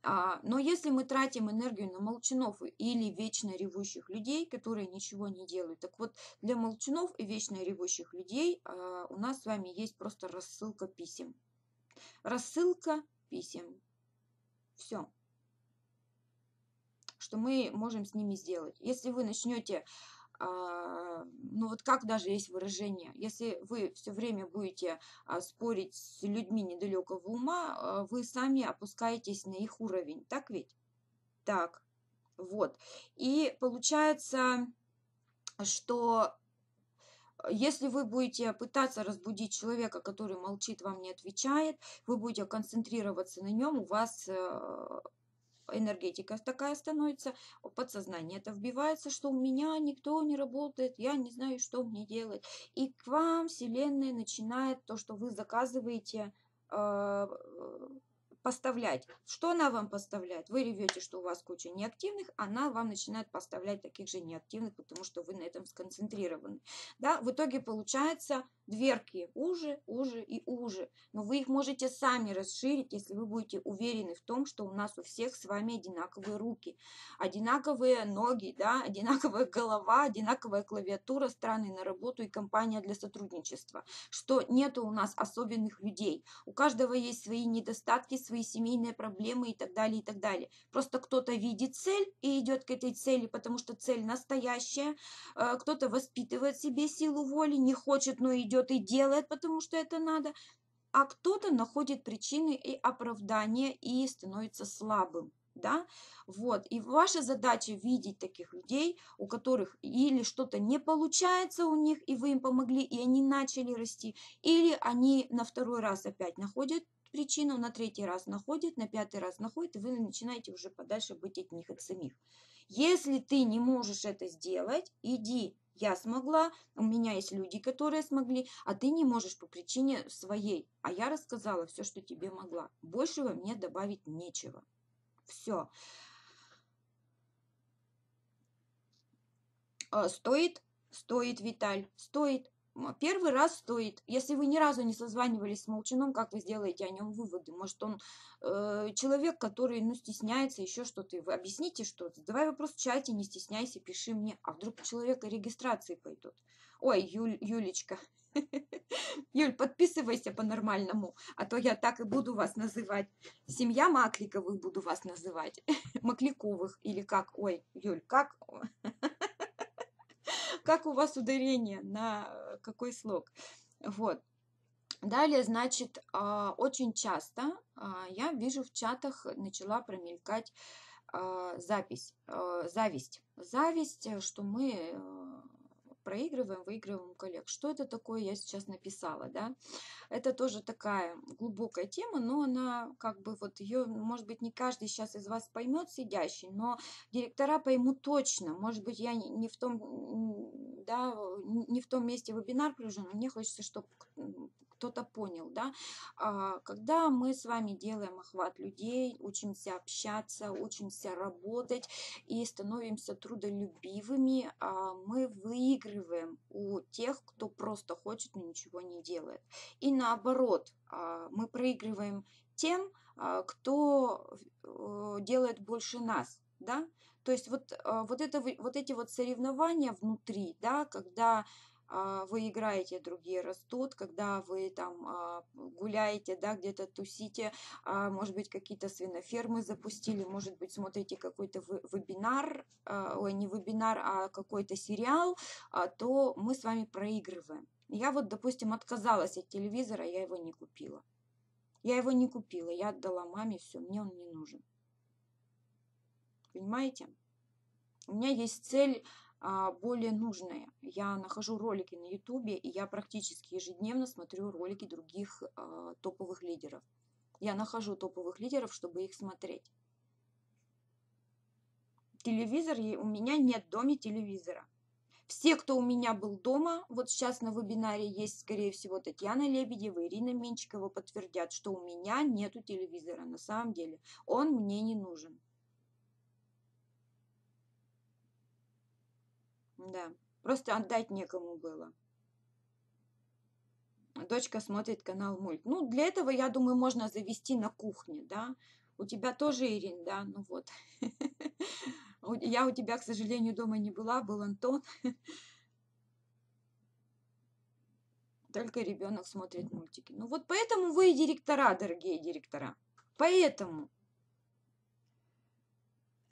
Speaker 1: но если мы тратим энергию на молчунов или вечно ревущих людей, которые ничего не делают, так вот для молчунов и вечно ревущих людей а, у нас с вами есть просто рассылка писем. Рассылка писем. Все. Что мы можем с ними сделать. Если вы начнете а, ну вот как даже есть выражение, если вы все время будете а, спорить с людьми недалекого ума, а, вы сами опускаетесь на их уровень, так ведь? Так, вот. И получается, что если вы будете пытаться разбудить человека, который молчит, вам не отвечает, вы будете концентрироваться на нем, у вас э, энергетика такая становится, подсознание это вбивается, что у меня никто не работает, я не знаю, что мне делать. И к вам Вселенная начинает то, что вы заказываете, э, поставлять. Что она вам поставляет? Вы ревете, что у вас куча неактивных, она вам начинает поставлять таких же неактивных, потому что вы на этом сконцентрированы. Да? В итоге получается дверки уже, уже и уже. Но вы их можете сами расширить, если вы будете уверены в том, что у нас у всех с вами одинаковые руки, одинаковые ноги, да? одинаковая голова, одинаковая клавиатура, страны на работу и компания для сотрудничества. Что нету у нас особенных людей. У каждого есть свои недостатки, свои семейные проблемы и так далее, и так далее. Просто кто-то видит цель и идет к этой цели, потому что цель настоящая, э, кто-то воспитывает себе силу воли, не хочет, но идет и делает, потому что это надо, а кто-то находит причины и оправдания и становится слабым да, вот, и ваша задача видеть таких людей, у которых или что-то не получается у них, и вы им помогли, и они начали расти, или они на второй раз опять находят причину, на третий раз находят, на пятый раз находят, и вы начинаете уже подальше быть от них, от самих. Если ты не можешь это сделать, иди, я смогла, у меня есть люди, которые смогли, а ты не можешь по причине своей. А я рассказала все, что тебе могла. Большего мне добавить нечего. Все. А, стоит, стоит, Виталь, стоит. Первый раз стоит. Если вы ни разу не созванивались с Молчаном, как вы сделаете о нем выводы? Может, он э, человек, который ну, стесняется, еще что-то. Вы объясните что-то. Задавай вопрос в чате, не стесняйся, пиши мне. А вдруг у человека регистрации пойдут? Ой, Юль, Юлечка, Юль, подписывайся по-нормальному, а то я так и буду вас называть. Семья Макликовых буду вас называть. Макликовых или как? Ой, Юль, как? Как у вас ударение на какой слог? Вот. Далее, значит, а, очень часто а, я вижу в чатах, начала промелькать а, запись, зависть. Зависть, что мы э, проигрываем, выигрываем коллег. Что это такое, я сейчас написала, да? Это тоже такая глубокая тема, но она как бы вот ее, может быть, не каждый сейчас из вас поймет сидящий, но директора поймут точно. Может быть, я не в том, да, не в том месте вебинар провожу, но мне хочется, чтобы кто-то понял, да, а, когда мы с вами делаем охват людей, учимся общаться, учимся работать и становимся трудолюбивыми, а, мы выигрываем у тех, кто просто хочет, но ничего не делает. И наоборот, а, мы проигрываем тем, кто э, делает больше нас, да, то есть вот, вот, это, вот эти вот соревнования внутри, да, когда вы играете, другие растут, когда вы там а, гуляете, да, где-то тусите, а, может быть, какие-то свинофермы запустили, может быть, смотрите какой-то вебинар, ой, не вебинар, а какой-то сериал, то мы с вами проигрываем. Я вот, допустим, отказалась от телевизора, я его не купила. Я его не купила, я отдала маме, все, мне он не нужен. Понимаете? У меня есть цель а, более нужное. Я нахожу ролики на ютубе, и я практически ежедневно смотрю ролики других а, топовых лидеров. Я нахожу топовых лидеров, чтобы их смотреть. Телевизор, у меня нет в доме телевизора. Все, кто у меня был дома, вот сейчас на вебинаре есть, скорее всего, Татьяна Лебедева, Ирина Менчикова подтвердят, что у меня нету телевизора. На самом деле он мне не нужен. Да, просто отдать некому было. Дочка смотрит канал мульт. Ну, для этого, я думаю, можно завести на кухне, да. У тебя тоже, Ирин, да, ну вот. Я у тебя, к сожалению, дома не была, был Антон. Только ребенок смотрит мультики. Ну вот поэтому вы и директора, дорогие директора. Поэтому.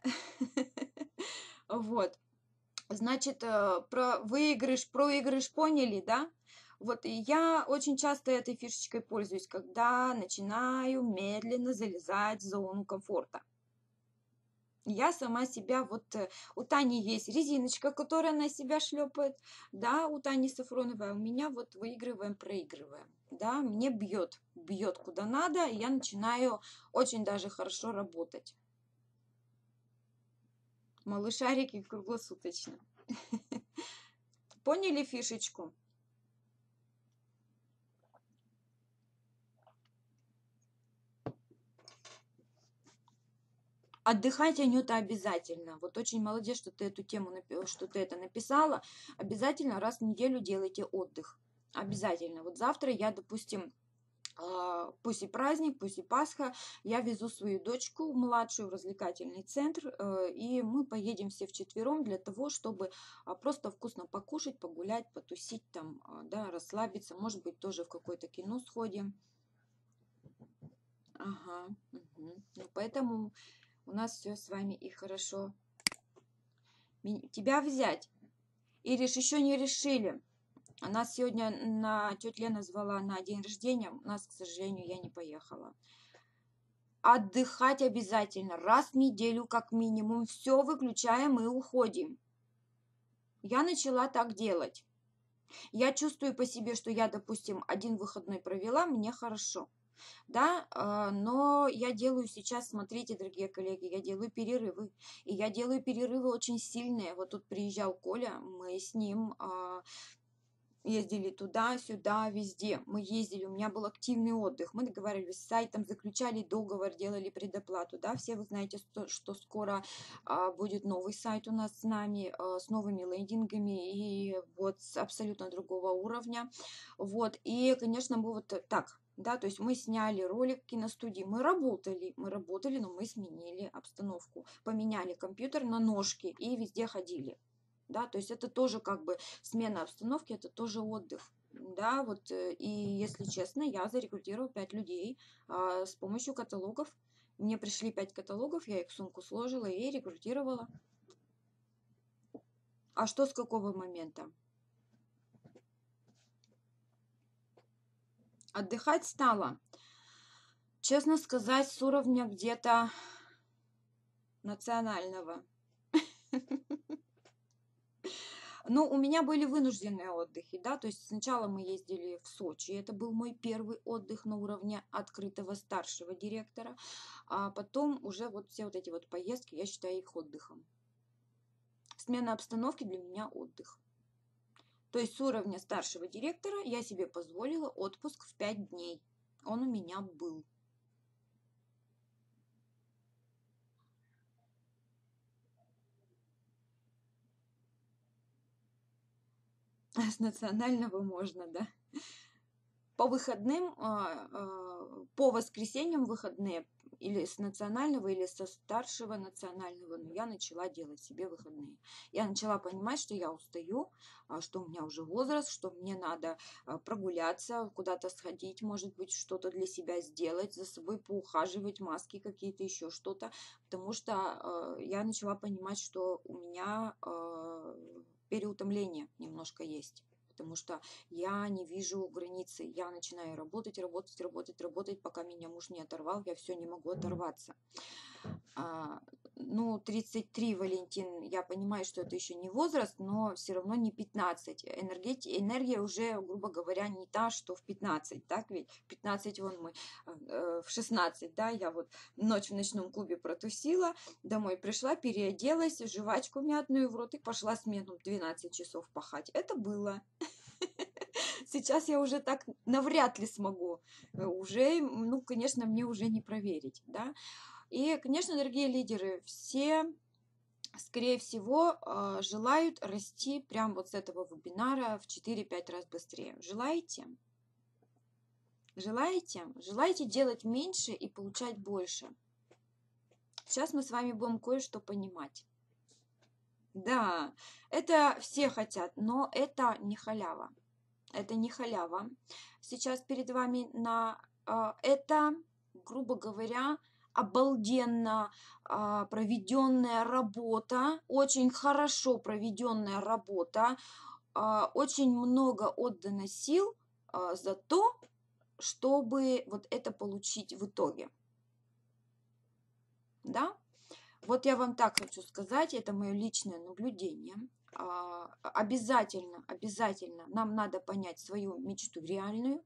Speaker 1: Вот. Значит, э, про выигрыш, проигрыш поняли, да? Вот и я очень часто этой фишечкой пользуюсь, когда начинаю медленно залезать в зону комфорта. Я сама себя, вот э, у Тани есть резиночка, которая на себя шлепает, да, у Тани Сафроновой, а у меня вот выигрываем, проигрываем, да, мне бьет, бьет куда надо, и я начинаю очень даже хорошо работать. Малышарики круглосуточно. Поняли фишечку? Отдыхать, Анюта, обязательно. Вот очень молодец, что ты эту тему, что ты это написала. Обязательно раз в неделю делайте отдых. Обязательно. Вот завтра я, допустим, пусть и праздник, пусть и Пасха, я везу свою дочку младшую в развлекательный центр, э, и мы поедем все вчетвером для того, чтобы а, просто вкусно покушать, погулять, потусить там, а, да, расслабиться, может быть, тоже в какое-то кино сходим. Ага. Угу. Ну, поэтому у нас все с вами и хорошо. Тебя взять. Ириш, еще не решили. А нас сегодня на тетя Лена звала на день рождения. У нас, к сожалению, я не поехала. Отдыхать обязательно. Раз в неделю, как минимум. Все выключаем и уходим. Я начала так делать. Я чувствую по себе, что я, допустим, один выходной провела, мне хорошо да, а, но я делаю сейчас, смотрите, дорогие коллеги, я делаю перерывы, и я делаю перерывы очень сильные. Вот тут приезжал Коля, мы с ним ездили туда-сюда, везде. Мы ездили, у меня был активный отдых. Мы договаривались с сайтом, заключали договор, делали предоплату. Да? Все вы знаете, что, что скоро а, будет новый сайт у нас с нами, а, с новыми лендингами и вот с абсолютно другого уровня. Вот. И, конечно, мы вот так, да, то есть мы сняли ролик киностудии, мы работали, мы работали, но мы сменили обстановку, поменяли компьютер на ножки и везде ходили, да, то есть это тоже как бы смена обстановки, это тоже отдых, да, вот, э, и если честно, я зарекрутировала 5 людей а, с помощью каталогов, мне пришли 5 каталогов, я их в сумку сложила и рекрутировала. А что с какого момента? Отдыхать стала, честно сказать, с уровня где-то национального. Но у меня были вынужденные отдыхи, да, то есть сначала мы ездили в Сочи, это был мой первый отдых на уровне открытого старшего директора, а потом уже вот все вот эти вот поездки, я считаю их отдыхом. Смена обстановки для меня отдых. То есть с уровня старшего директора я себе позволила отпуск в 5 дней. Он у меня был. С национального можно, да. По выходным, а, а, по воскресеньям выходные или с национального, или со старшего национального, но я начала делать себе выходные. Я начала понимать, что я устаю, а, что у меня уже возраст, что мне надо прогуляться, куда-то сходить, может быть, что-то для себя сделать, за собой поухаживать, маски какие-то, еще что-то, потому что я начала понимать, что у меня переутомление немножко есть потому что я не вижу границы. Я начинаю работать, работать, работать, работать, пока меня муж не оторвал, я все не могу оторваться. А, ну, 33, Валентин, я понимаю, что это еще не возраст, но все равно не 15. Энергия, энергия уже, грубо говоря, не та, что в 15, так ведь? 15 вон мы, э, в 16, да, я вот ночь в ночном клубе протусила, домой пришла, переоделась, жвачку мятную в рот и пошла смену 12 часов пахать. Это было. Сейчас я уже так навряд ли смогу. Уже, ну, конечно, мне уже не проверить, да. И, конечно, дорогие лидеры, все, скорее всего, а, желают расти прямо вот с этого вебинара в 4-5 раз быстрее. Желаете? Желаете? Желаете делать меньше и получать больше? Сейчас мы с вами будем кое-что понимать. Да, это все хотят, но это не халява. Это не халява. Сейчас перед вами на а, это, грубо говоря, обалденно а, проведенная работа, очень хорошо проведенная работа, а, очень много отдано сил а, за то, чтобы вот это получить в итоге. Да? Вот я вам так хочу сказать, это мое личное наблюдение. Обязательно, обязательно нам надо понять свою мечту реальную,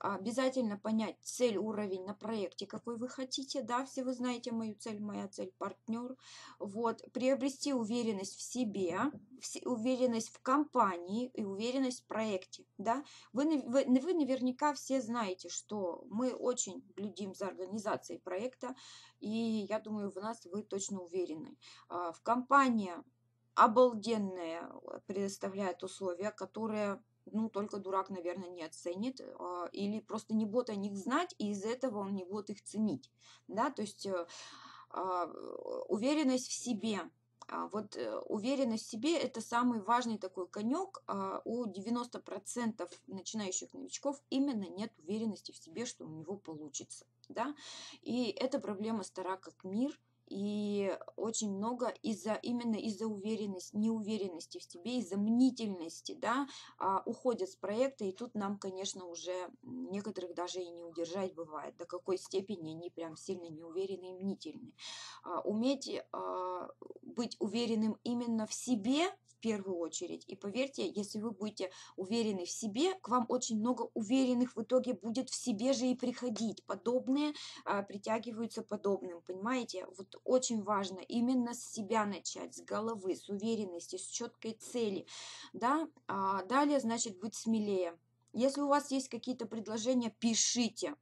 Speaker 1: обязательно понять цель, уровень на проекте, какой вы хотите, да, все вы знаете мою цель, моя цель партнер, вот, приобрести уверенность в себе, уверенность в компании и уверенность в проекте, да, вы, вы, вы наверняка все знаете, что мы очень глядим за организацией проекта, и я думаю, в нас вы точно уверены. А, в компании обалденная предоставляет условия, которые ну, только дурак, наверное, не оценит, а, или просто не будет о них знать, и из этого он не будет их ценить, да, то есть э, а, уверенность в себе, А вот э, уверенность в себе – это самый важный такой конек. У 90% начинающих новичков именно нет уверенности в себе, что у него получится. Да? И эта проблема стара как мир – и очень много из-за именно из-за уверенности, неуверенности в себе, из-за мнительности, да, а, уходят с проекта, и тут нам, конечно, уже некоторых даже и не удержать бывает, до какой степени они прям сильно неуверенные и мнительные. А, уметь а, быть уверенным именно в себе, в первую очередь, и поверьте, если вы будете уверены в себе, к вам очень много уверенных в итоге будет в себе же и приходить. Подобные притягиваются подобным, понимаете? Вот очень важно именно с себя начать, с головы, с уверенности, с четкой цели. Да? А далее, значит, быть смелее. Если у вас есть какие-то предложения, пишите.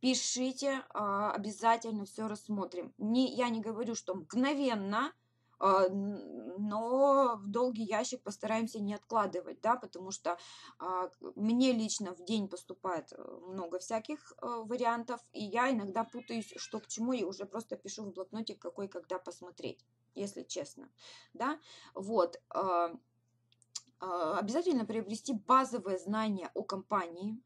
Speaker 1: Пишите, а, обязательно все рассмотрим. Не, я не говорю, что мгновенно, а, но в долгий ящик постараемся не откладывать, да, потому что а, мне лично в день поступает э, много всяких э, вариантов, и я иногда путаюсь, что к чему, и уже просто пишу в блокнотик, какой когда посмотреть, если честно, да, вот, а, обязательно приобрести базовые знания о компании,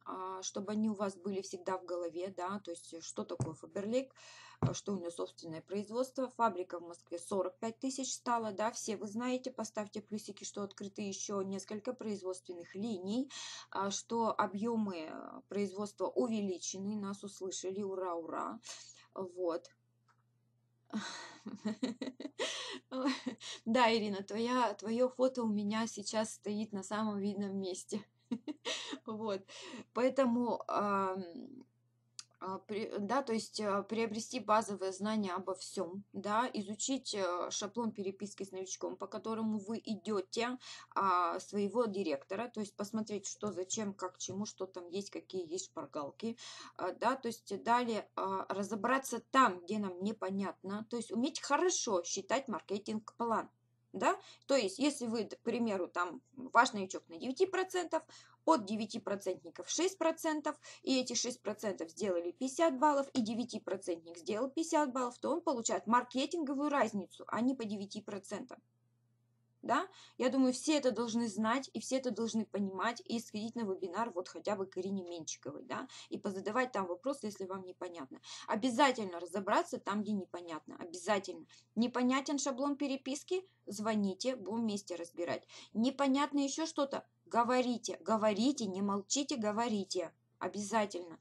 Speaker 1: чтобы они у вас были всегда в голове, да, то есть что такое Фаберлик, а что у нее собственное производство. Фабрика в Москве 45 тысяч стала, да, все вы знаете, поставьте плюсики, что открыты еще несколько производственных линий, а что объемы э, производства увеличены, нас услышали, ура, ура, вот. Да, Ирина, твоя, твое фото у меня сейчас стоит на самом видном месте. Вот, поэтому да, то есть а, приобрести базовые знания обо всем, да, изучить э, шаблон переписки с новичком, по которому вы идете а, своего директора, то есть посмотреть, что, зачем, как, чему, что там есть, какие есть шпаргалки, да, то есть далее разобраться там, где нам непонятно, то есть уметь хорошо считать маркетинг-план, да, то есть если вы, к примеру, там ваш новичок на 9%, от 9% 6%, и эти 6% сделали 50 баллов, и 9% сделал 50 баллов, то он получает маркетинговую разницу, а не по 9% да, я думаю, все это должны знать, и все это должны понимать, и сходить на вебинар вот хотя бы к Ирине Менчиковой, да, и позадавать там вопросы, если вам непонятно. Обязательно разобраться там, где непонятно, обязательно. Непонятен шаблон переписки? Звоните, будем вместе разбирать. Непонятно еще что-то? Говорите, говорите, не молчите, говорите, обязательно.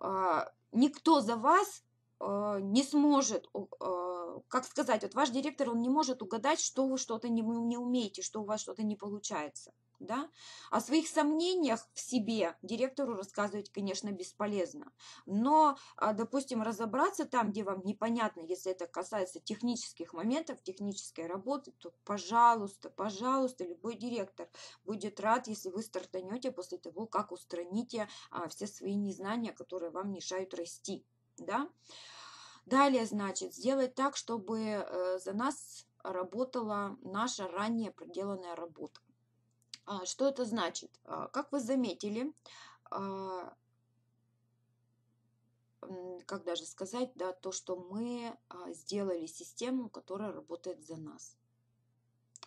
Speaker 1: А, никто за вас не сможет, а, как сказать, вот ваш директор, он не может угадать, что вы что-то не, не умеете, что у вас что-то не получается. Да? О своих сомнениях в себе директору рассказывать, конечно, бесполезно. Но, а, допустим, разобраться там, где вам непонятно, если это касается технических моментов, технической работы, то, пожалуйста, пожалуйста, любой директор будет рад, если вы стартанете после того, как устраните все свои незнания, которые вам мешают расти да. Далее, значит, сделать так, чтобы э, за нас работала наша ранее проделанная работа. А, что это значит? А, как вы заметили, а, как даже сказать, да, то, что мы сделали систему, которая работает за нас.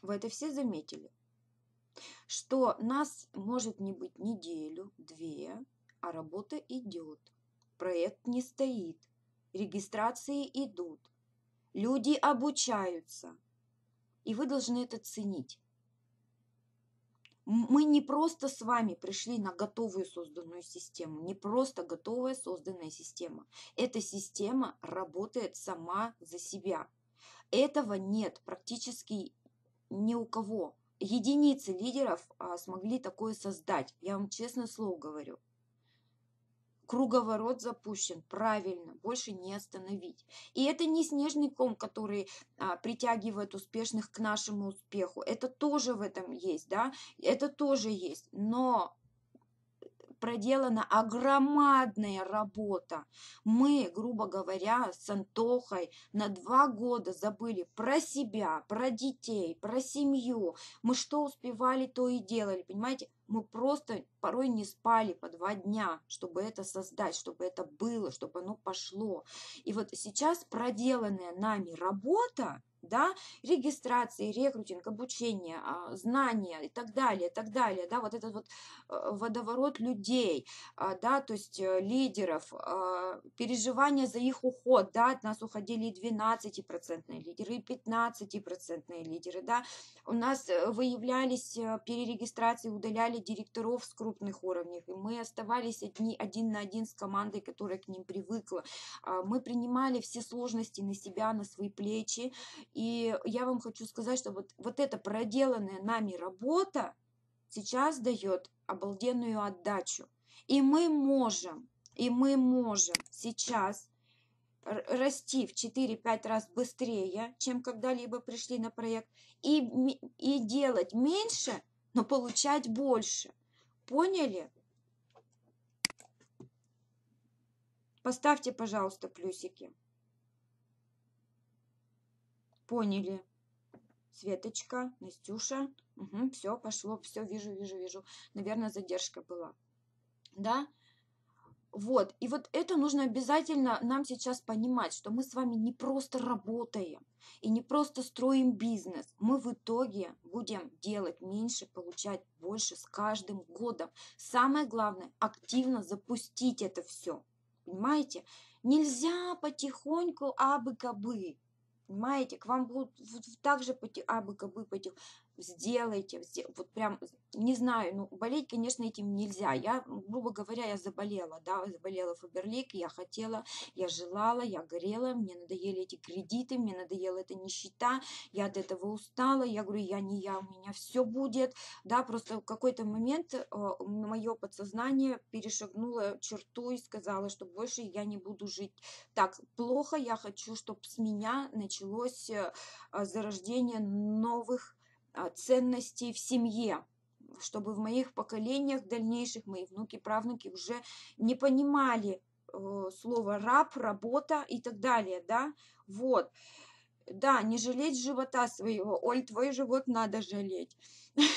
Speaker 1: Вы это все заметили? Что нас может не быть неделю, две, а работа идет проект не стоит, регистрации идут, люди обучаются, и вы должны это ценить. Мы не просто с вами пришли на готовую созданную систему, не просто готовая созданная система. Эта система работает сама за себя. Этого нет практически ни у кого. Единицы лидеров а, смогли такое создать. Я вам честное слово говорю. Круговорот запущен, правильно, больше не остановить. И это не снежный ком, который а, притягивает успешных к нашему успеху. Это тоже в этом есть, да, это тоже есть. Но проделана огромадная работа. Мы, грубо говоря, с Антохой на два года забыли про себя, про детей, про семью. Мы что успевали, то и делали, понимаете? Мы просто порой не спали по два дня, чтобы это создать, чтобы это было, чтобы оно пошло. И вот сейчас проделанная нами работа, да, регистрации, рекрутинг, обучение, а, знания и так далее, и так далее, да, вот этот вот э, водоворот людей, а, да, то есть э, лидеров, а, переживания за их уход, да, от нас уходили и 12% лидеры, и 15% лидеры, да, у нас э, выявлялись перерегистрации, удаляли директоров с крупных уровней, и мы оставались одни, один на один с командой, которая к ним привыкла, мы принимали все сложности на себя, на свои плечи, и я вам хочу сказать, что вот, вот эта проделанная нами работа сейчас дает обалденную отдачу. И мы можем, и мы можем сейчас расти в 4-5 раз быстрее, чем когда-либо пришли на проект, и, и делать меньше, но получать больше. Поняли? Поставьте, пожалуйста, плюсики. Поняли. Светочка, Настюша. Угу, все, пошло, все, вижу, вижу, вижу. Наверное, задержка была. Да? Вот, и вот это нужно обязательно нам сейчас понимать, что мы с вами не просто работаем и не просто строим бизнес. Мы в итоге будем делать меньше, получать больше с каждым годом. Самое главное, активно запустить это все. Понимаете? Нельзя потихоньку абы-кабы. Понимаете, к вам будут так же потих, абы кабы потих, сделайте, вот прям, не знаю, ну, болеть, конечно, этим нельзя. Я, грубо говоря, я заболела, да, заболела Фаберлик, я хотела, я желала, я горела, мне надоели эти кредиты, мне надоела эта нищета, я от этого устала, я говорю, я не я, у меня все будет, да, просто в какой-то момент э, мое подсознание перешагнуло черту и сказала, что больше я не буду жить. Так плохо, я хочу, чтобы с меня началось э, зарождение новых ценностей в семье, чтобы в моих поколениях дальнейших мои внуки, правнуки уже не понимали э, слово раб, работа и так далее, да, вот. Да, не жалеть живота своего. Оль, твой живот надо жалеть.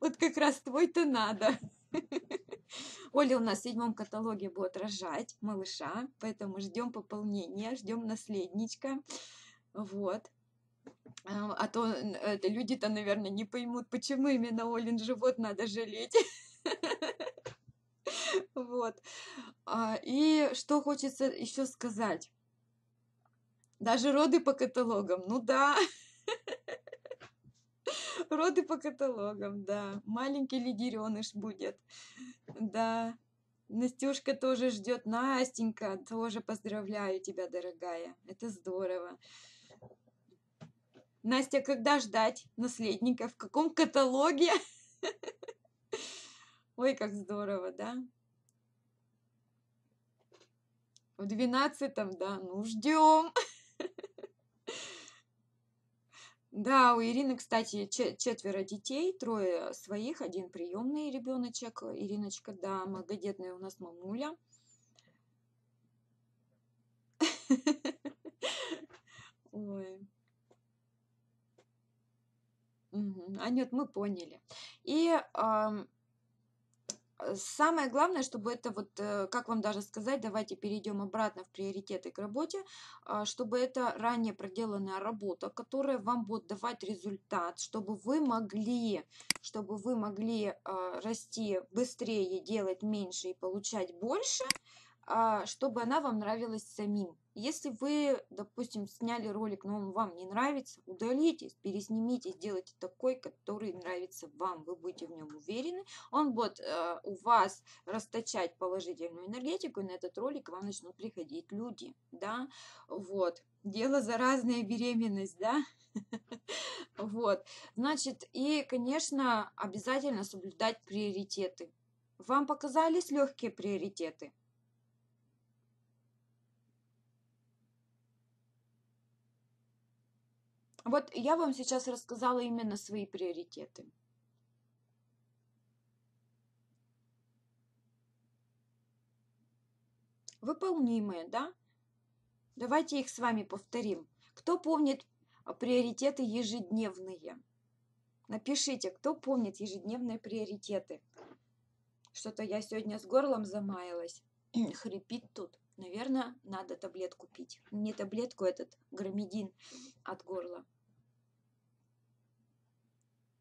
Speaker 1: Вот как раз твой-то надо. Оля у нас в седьмом каталоге будет рожать малыша, поэтому ждем пополнения, ждем наследничка. Вот. А то люди-то, наверное, не поймут, почему именно Олин живот надо жалеть. Вот. А, и что хочется еще сказать. Даже роды по каталогам. Ну да. Роды по каталогам, да. Маленький лидереныш будет. Да. Настюшка тоже ждет. Настенька, тоже поздравляю тебя, дорогая. Это здорово. Настя, когда ждать наследника? В каком каталоге? Ой, как здорово, да? В двенадцатом, да, ну ждем. Да, у Ирины, кстати, четверо детей, трое своих, один приемный ребеночек. Ириночка, да, многодетная у нас мамуля. Ой. Мгм. Анют, мы поняли. И э, самое главное, чтобы это вот, э, как вам даже сказать, давайте перейдем обратно в приоритеты к работе, а, чтобы это ранее проделанная работа, которая вам будет давать результат, чтобы вы могли, чтобы вы могли а, расти быстрее, делать меньше и получать больше, а, чтобы она вам нравилась самим. Если вы, допустим, сняли ролик, но он вам не нравится, удалитесь, переснимите, сделайте такой, который нравится вам. Вы будете в нем уверены. Он будет э, у вас расточать положительную энергетику, и на этот ролик вам начнут приходить люди. Да, вот. Дело заразная беременность, да? Вот. Значит, и, конечно, обязательно соблюдать приоритеты. Вам показались легкие приоритеты? Вот я вам сейчас рассказала именно свои приоритеты. Выполнимые, да? Давайте их с вами повторим. Кто помнит приоритеты ежедневные? Напишите, кто помнит ежедневные приоритеты. Что-то я сегодня с горлом замаялась. Хрипит тут. Наверное, надо таблетку пить. Не таблетку, этот громедин от горла.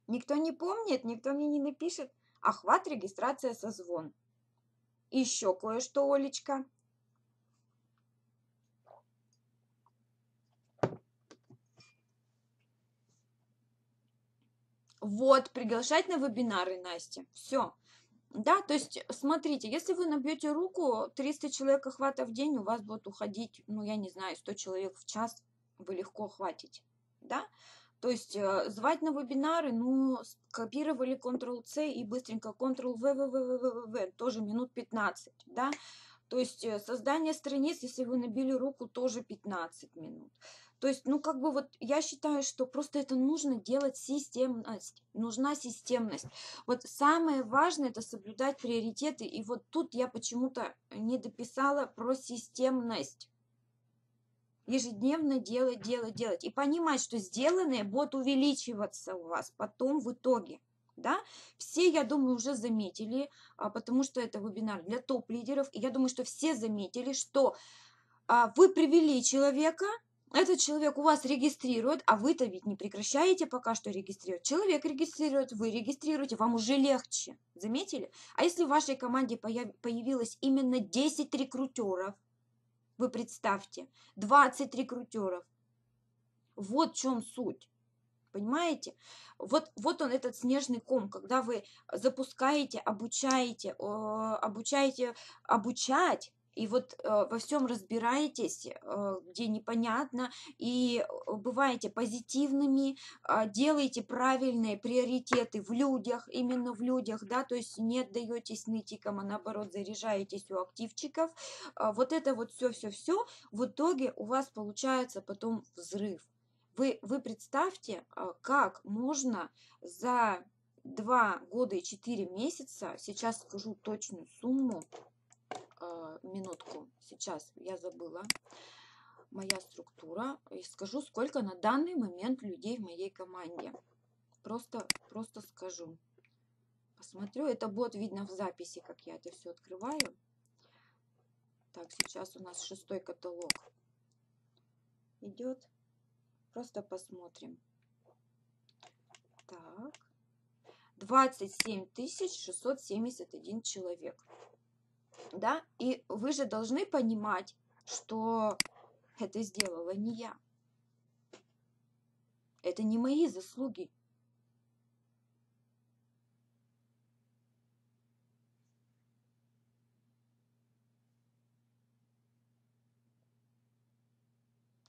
Speaker 1: Никто не помнит, никто мне не напишет. Охват, регистрация, созвон. Еще кое-что, Олечка. Вот, приглашать на вебинары, Настя. Все. Да, то есть, смотрите, если вы набьете руку, 300 человек охвата в день, у вас будет уходить, ну, я не знаю, 100 человек в час, вы легко хватите, да? То есть, э, звать на вебинары, ну, копировали Ctrl-C и быстренько Ctrl-V, V, V, V, V, V, тоже минут 15, да? То есть, э, создание страниц, если вы набили руку, тоже 15 минут. То есть, ну, как бы вот я считаю, что просто это нужно делать системность, нужна системность. Вот самое важное это соблюдать приоритеты, и вот тут я почему-то не дописала про системность. Ежедневно делать, делать, делать. И понимать, что сделанное будет увеличиваться у вас потом в итоге. Да? Все, я думаю, уже заметили, а, потому что это вебинар для топ-лидеров, и я думаю, что все заметили, что а, вы привели человека, этот человек у вас регистрирует, а вы-то ведь не прекращаете пока что регистрировать. Человек регистрирует, вы регистрируете, вам уже легче. Заметили? А если в вашей команде появилось именно 10 рекрутеров, вы представьте, 20 рекрутеров. Вот в чем суть. Понимаете? Вот, вот он, этот снежный ком, когда вы запускаете, обучаете, обучаете обучать, и вот э, во всем разбираетесь, э, где непонятно, и э, бываете позитивными, э, делаете правильные приоритеты в людях, именно в людях, да, то есть не отдаетесь нытикам, а наоборот заряжаетесь у активчиков. Э, вот это вот все-все-все, в итоге у вас получается потом взрыв. Вы, вы представьте, э, как можно за два года и четыре месяца, сейчас скажу точную сумму, а, минутку, сейчас я забыла моя структура и скажу, сколько на данный момент людей в моей команде. Просто, просто скажу. Посмотрю, это будет видно в записи, как я это все открываю. Так, сейчас у нас шестой каталог идет. Просто посмотрим. Так. 27 671 человек да, и вы же должны понимать, что это сделала не я. Это не мои заслуги.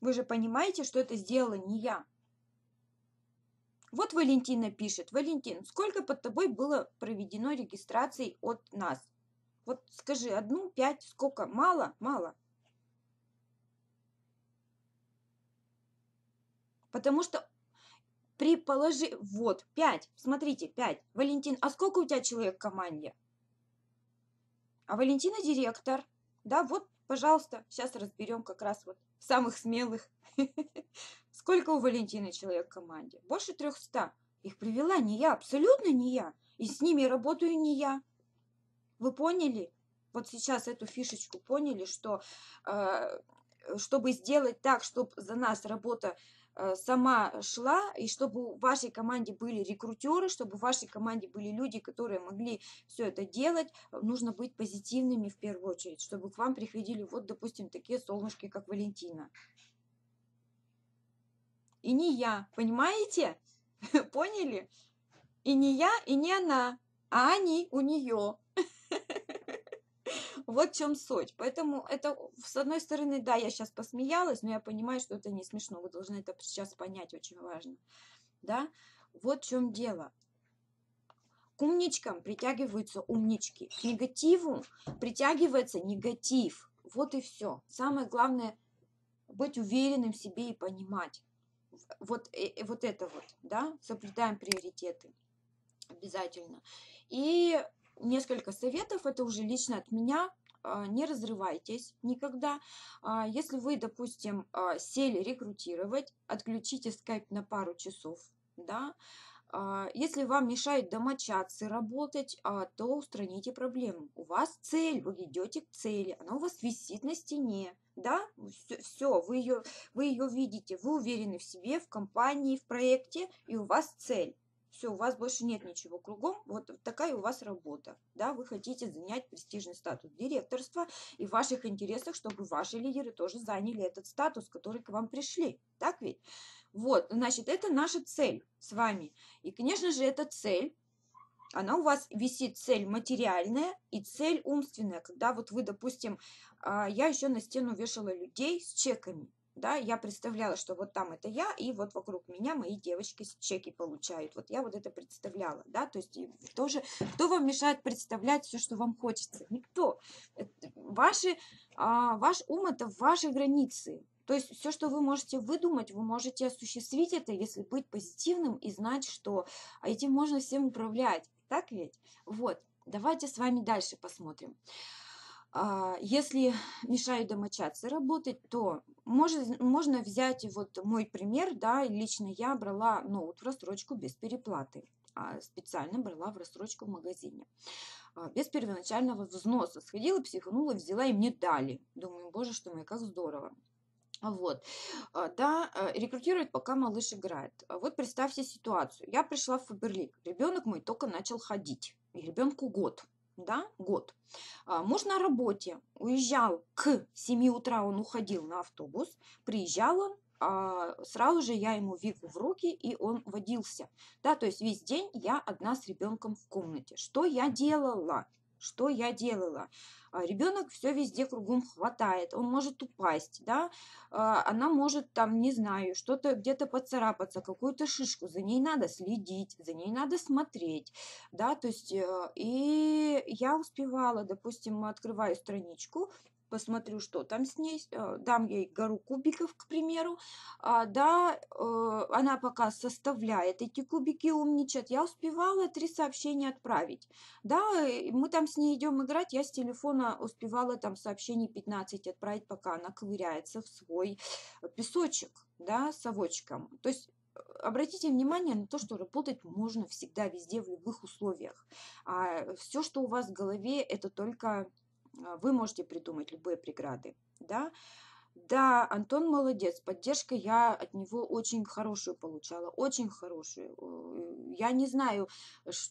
Speaker 1: Вы же понимаете, что это сделала не я. Вот Валентина пишет. Валентин, сколько под тобой было проведено регистраций от нас? Вот скажи, одну, пять, сколько? Мало? Мало. Потому что при положи... Вот, пять. Смотрите, пять. Валентин, а сколько у тебя человек в команде? А Валентина директор. Да, вот, пожалуйста, сейчас разберем как раз вот самых смелых. Сколько у Валентины человек в команде? Больше трехста. Их привела не я, абсолютно не я. И с ними работаю не я. Вы поняли? Вот сейчас эту фишечку поняли, что э, чтобы сделать так, чтобы за нас работа сама шла, и чтобы в вашей команде были рекрутеры, чтобы в вашей команде были люди, которые могли все это делать, нужно быть позитивными в первую очередь, чтобы к вам приходили, вот, допустим, такие солнышки, как Валентина. И не я, понимаете? Поняли? И не я, и не она, а они у нее. Вот в чем суть. Поэтому это, с одной стороны, да, я сейчас посмеялась, но я понимаю, что это не смешно. Вы должны это сейчас понять, очень важно. Да? Вот в чем дело. К умничкам притягиваются умнички. К негативу притягивается негатив. Вот и все. Самое главное быть уверенным в себе и понимать. Вот, э, э, вот это вот, да, соблюдаем приоритеты обязательно. И несколько советов, это уже лично от меня. А, не разрывайтесь никогда. А, если вы, допустим, а, сели рекрутировать, отключите скайп на пару часов, да, если вам мешают домочадцы работать, то устраните проблему. У вас цель, вы идете к цели, она у вас висит на стене. Да, все, вы ее, вы ее видите, вы уверены в себе, в компании, в проекте, и у вас цель все, у вас больше нет ничего кругом, вот такая у вас работа, да, вы хотите занять престижный статус директорства, и в ваших интересах, чтобы ваши лидеры тоже заняли этот статус, который к вам пришли, так ведь? Вот, значит, это наша цель с вами, и, конечно же, эта цель, она у вас висит цель материальная и цель умственная, когда вот вы, допустим, а, я еще на стену вешала людей с чеками, да, я представляла, что вот там это я, и вот вокруг меня мои девочки чеки получают. Вот я вот это представляла, да, то есть тоже, кто вам мешает представлять все, что вам хочется? Никто. Ваши, а, ваш ум – это ваши границы. То есть все, что вы можете выдумать, вы можете осуществить это, если быть позитивным и знать, что этим можно всем управлять. Так ведь? Вот. Давайте с вами дальше посмотрим. А, если мешают домочадцы работать, то может, можно взять вот мой пример, да, лично я брала ноут в рассрочку без переплаты, а специально брала в рассрочку в магазине а, без первоначального взноса. Сходила, психанула, взяла и мне дали. Думаю, боже, что мой, как здорово. Вот, да, рекрутируют, пока малыш играет. Вот представьте ситуацию. Я пришла в Фаберлик, ребенок мой только начал ходить, и ребенку год да, год. А, муж на работе уезжал к 7 утра, он уходил на автобус, приезжал он, а, сразу же я ему Вику в руки, и он водился. Да, то есть весь день я одна с ребенком в комнате. Что я делала? Что я делала? А, ребенок все везде кругом хватает, он может упасть, да, а, она может там, не знаю, что-то где-то поцарапаться, какую-то шишку, за ней надо следить, за ней надо смотреть, да, то есть, э, и я успевала, допустим, открываю страничку, посмотрю, что там с ней, э, дам ей гору кубиков, к примеру, а, да, э, она пока составляет эти кубики, умничает, я успевала три сообщения отправить, да, мы там с ней идем играть, я с телефона успевала там сообщений 15 отправить, пока она ковыряется в свой песочек, да, совочком, то есть э, обратите внимание на то, что работать можно всегда, везде, в любых условиях. А все, что у вас в голове, это только вы можете придумать любые преграды, да. Да, Антон молодец, поддержка я от него очень хорошую получала, очень хорошую. Я не знаю,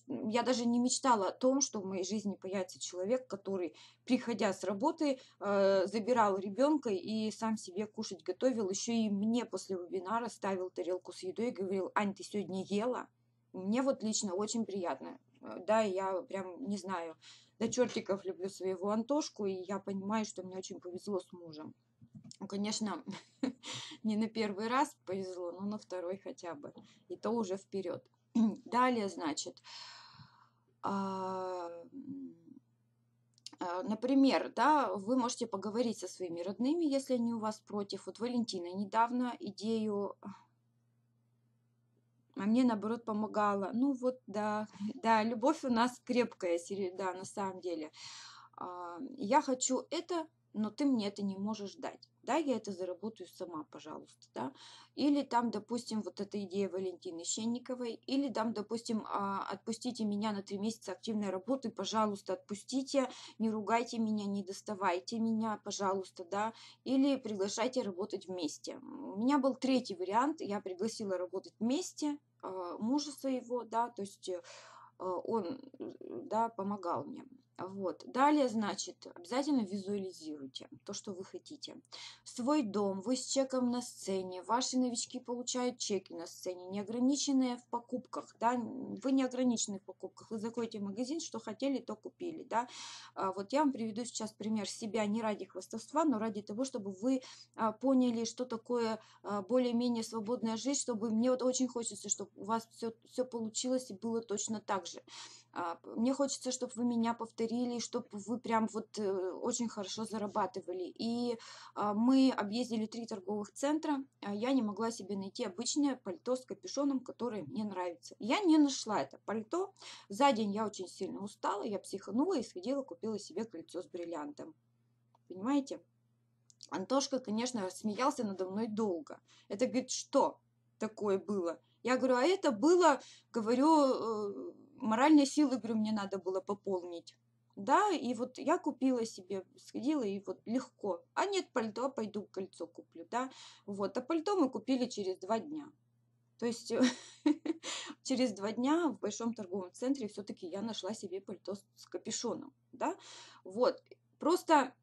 Speaker 1: я даже не мечтала о том, что в моей жизни появится человек, который, приходя с работы, э, забирал ребенка и сам себе кушать готовил, еще и мне после вебинара ставил тарелку с едой и говорил, Ань, ты сегодня ела? Мне вот лично очень приятно. Э, да, я прям не знаю, до чертиков люблю своего Антошку, и я понимаю, что мне очень повезло с мужем. Ну, конечно, не на первый раз повезло, но на второй хотя бы. И то уже вперед. Далее, значит, а, а, например, да, вы можете поговорить со своими родными, если они у вас против. Вот Валентина недавно идею а мне, наоборот, помогала. Ну вот, да, да, любовь у нас крепкая, да, на самом деле. А, я хочу это, но ты мне это не можешь дать да, я это заработаю сама, пожалуйста, да, или там, допустим, вот эта идея Валентины Щенниковой, или там, допустим, а, отпустите меня на три месяца активной работы, пожалуйста, отпустите, не ругайте меня, не доставайте меня, пожалуйста, да, или приглашайте работать вместе. У меня был третий вариант, я пригласила работать вместе а, мужа своего, да, то есть э, он, да, помогал мне. Вот. Далее, значит, обязательно визуализируйте то, что вы хотите. Свой дом, вы с чеком на сцене, ваши новички получают чеки на сцене, неограниченные в покупках, да, вы не ограничены в покупках, вы заходите в магазин, что хотели, то купили, да. А вот я вам приведу сейчас пример себя не ради хвастовства, но ради того, чтобы вы а, поняли, что такое а, более-менее свободная жизнь, чтобы мне вот очень хочется, чтобы у вас все, все получилось и было точно так же. А, мне хочется, чтобы вы меня повторили, чтобы вы прям вот э, очень хорошо зарабатывали. И а, мы объездили три торговых центра. А я не могла себе найти обычное пальто с капюшоном, которое мне нравится. Я не нашла это пальто. За день я очень сильно устала, я психанула и сходила, купила себе кольцо с бриллиантом. Понимаете? Антошка, конечно, смеялся надо мной долго. Это, говорит, что такое было? Я говорю, а это было, говорю, э, моральной силы, говорю, мне надо было пополнить. Да, и вот я купила себе, сходила, и вот легко. А нет пальто, пойду кольцо куплю, да. Вот, а пальто мы купили через два дня. То есть через два дня в большом торговом центре все-таки я нашла себе пальто с капюшоном, да. Вот, просто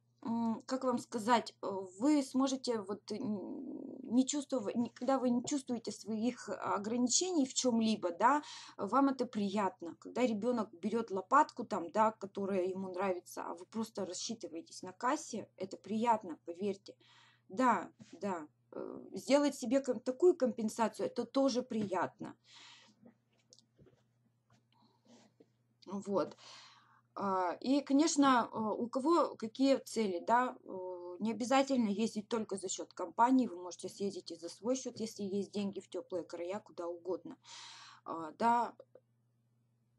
Speaker 1: как вам сказать, э, вы сможете вот не чувствовать, когда вы не чувствуете своих ограничений в чем-либо, да, вам это приятно. Когда ребенок берет лопатку там, да, которая ему нравится, а вы просто рассчитываетесь на кассе, это приятно, поверьте. Да, да, э, сделать себе такую компенсацию, это тоже приятно. Вот. А, и, конечно, а, у кого какие цели, да, э, не обязательно ездить только за счет компании, вы можете съездить и за свой счет, если есть деньги в теплые края, куда угодно. А, да,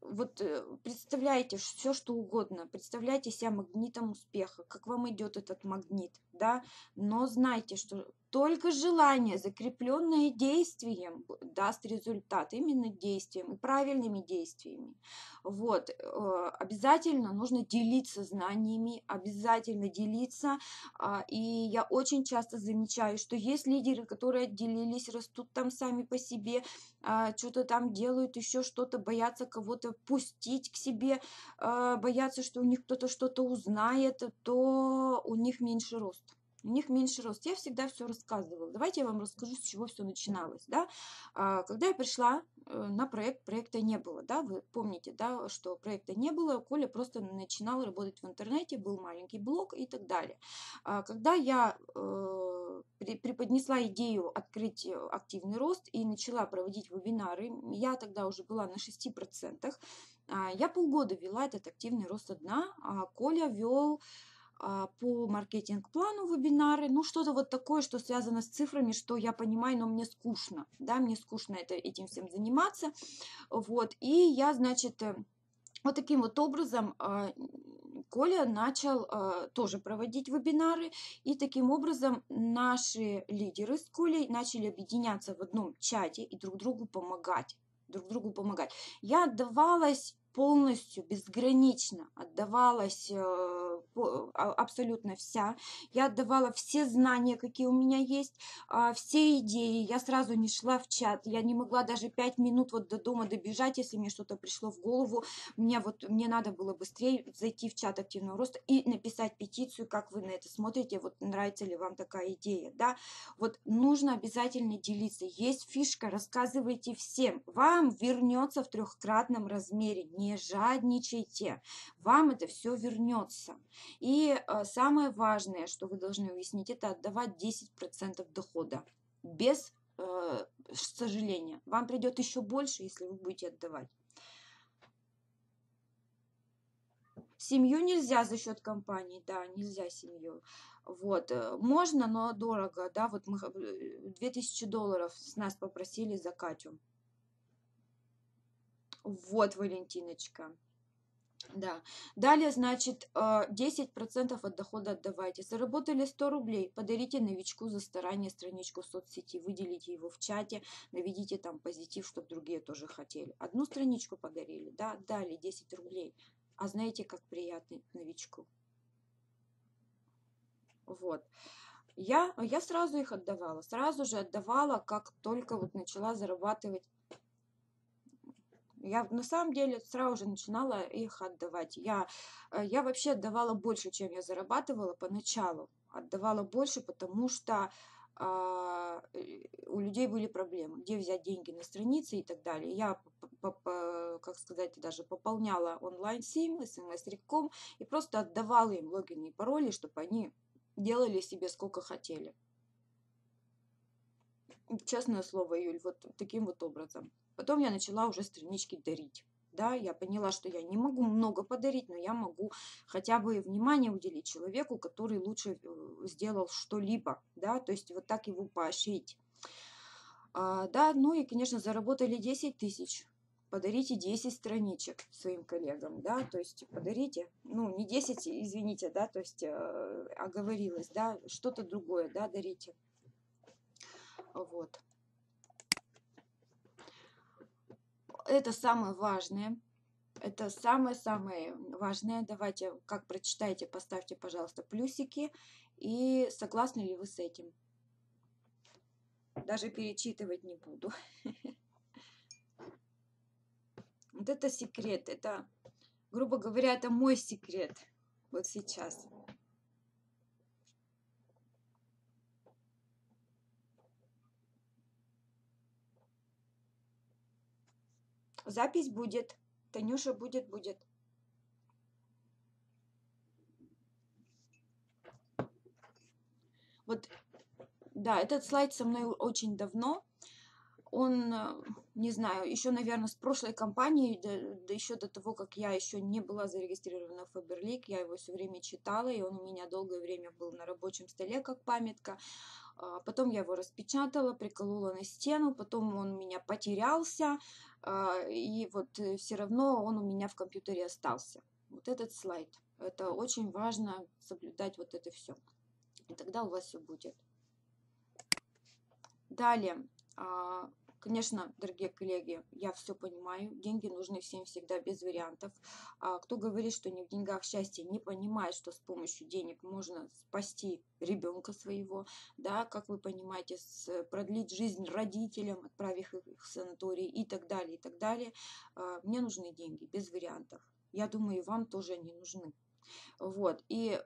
Speaker 1: вот э, представляете все, что угодно, представляйте себя магнитом успеха, как вам идет этот магнит, да, но знайте, что только желание, закрепленное действием, даст результат, именно действием правильными действиями. Вот. Э, обязательно нужно делиться знаниями, обязательно делиться. А, и я очень часто замечаю, что есть лидеры, которые отделились, растут там сами по себе, а, что-то там делают, еще что-то, боятся кого-то пустить к себе, а, боятся, что у них кто-то что-то узнает, то у них меньше рост у них меньше рост. Я всегда все рассказывала. Давайте я вам расскажу, с чего все начиналось. Да? А, когда я пришла э, на проект, проекта не было. Да? Вы помните, да, что проекта не было. Коля просто начинал работать в интернете, был маленький блог и так далее. А, когда я э, преподнесла идею открыть э, активный рост и начала проводить вебинары, я тогда уже была на 6%. А, я полгода вела этот активный рост одна, а Коля вел по маркетинг-плану вебинары, ну что-то вот такое, что связано с цифрами, что я понимаю, но мне скучно, да, мне скучно это, этим всем заниматься, вот, и я, значит, э, вот таким вот образом а, Коля начал э, тоже проводить вебинары, и таким образом наши лидеры с Колей начали объединяться в одном чате и друг другу помогать друг другу помогать. Я отдавалась полностью, безгранично отдавалась э, а, абсолютно вся. Я отдавала все знания, какие у меня есть, а, все идеи. Я сразу не шла в чат. Я не могла даже пять минут вот до дома добежать, если мне что-то пришло в голову. Мне вот мне надо было быстрее зайти в чат активного роста и написать петицию, как вы на это смотрите, вот нравится ли вам такая идея, да. Вот нужно обязательно делиться. Есть фишка, рассказывайте всем. Вам вернется в трехкратном размере не жадничайте, вам это все вернется. И э, самое важное, что вы должны уяснить, это отдавать 10% дохода без э, сожаления. Вам придет еще больше, если вы будете отдавать. Семью нельзя за счет компании, да, нельзя семью. Вот, э, можно, но дорого, да, вот мы 2000 долларов с нас попросили за Катю. Вот, Валентиночка. Да. Далее, значит, 10% э, от дохода отдавайте. Заработали 100 рублей, подарите новичку за старание страничку в соцсети, выделите его в чате, наведите там позитив, чтобы другие тоже хотели. Одну страничку подарили, да, дали 10 рублей. А знаете, как приятно новичку? Вот. Я, я сразу их отдавала, сразу же отдавала, как только вот начала зарабатывать я на самом деле сразу же начинала их отдавать. Я, э, я вообще отдавала больше, чем я зарабатывала поначалу. Отдавала больше, потому что а, у людей были проблемы, где взять деньги на странице и так далее. Я, как сказать, даже пополняла онлайн-сим, смс-реком и просто отдавала им логины и пароли, чтобы они делали себе сколько хотели. Честное слово, Юль, вот таким вот образом. Потом я начала уже странички дарить. Да, я поняла, что я не могу много подарить, но я могу хотя бы внимание уделить человеку, который лучше э, сделал что-либо, да, то есть вот так его поощрить. А, да, ну и, конечно, заработали 10 тысяч, подарите 10 страничек своим коллегам, да, то есть подарите, ну, не 10, извините, да, то есть э, оговорилась, да, что-то другое, да, дарите. Вот. Это самое важное. Это самое-самое важное. Давайте, как прочитаете, поставьте, пожалуйста, плюсики. И согласны ли вы с этим? Даже перечитывать не буду. Вот это секрет. Это, грубо говоря, это мой секрет. Вот сейчас. Запись будет. Танюша будет, будет. Вот, да, этот слайд со мной очень давно. Он, э, не знаю, еще, наверное, с прошлой кампании, да, да еще до того, как я еще не была зарегистрирована в Фаберлик, я его все время читала, и он у меня долгое время был на рабочем столе как памятка. А, потом я его распечатала, приколола на стену, потом он у меня потерялся, а, и вот э, все равно он у меня в компьютере остался. Вот этот слайд. Это очень важно соблюдать вот это все. И тогда у вас все будет. Далее. Конечно, дорогие коллеги, я все понимаю, деньги нужны всем всегда без вариантов. А кто говорит, что не в деньгах счастье, не понимает, что с помощью денег можно спасти ребенка своего, да, как вы понимаете, с, продлить жизнь родителям, отправив их в санаторий и так далее, и так далее. А, мне нужны деньги без вариантов. Я думаю, и вам тоже они нужны. Вот, и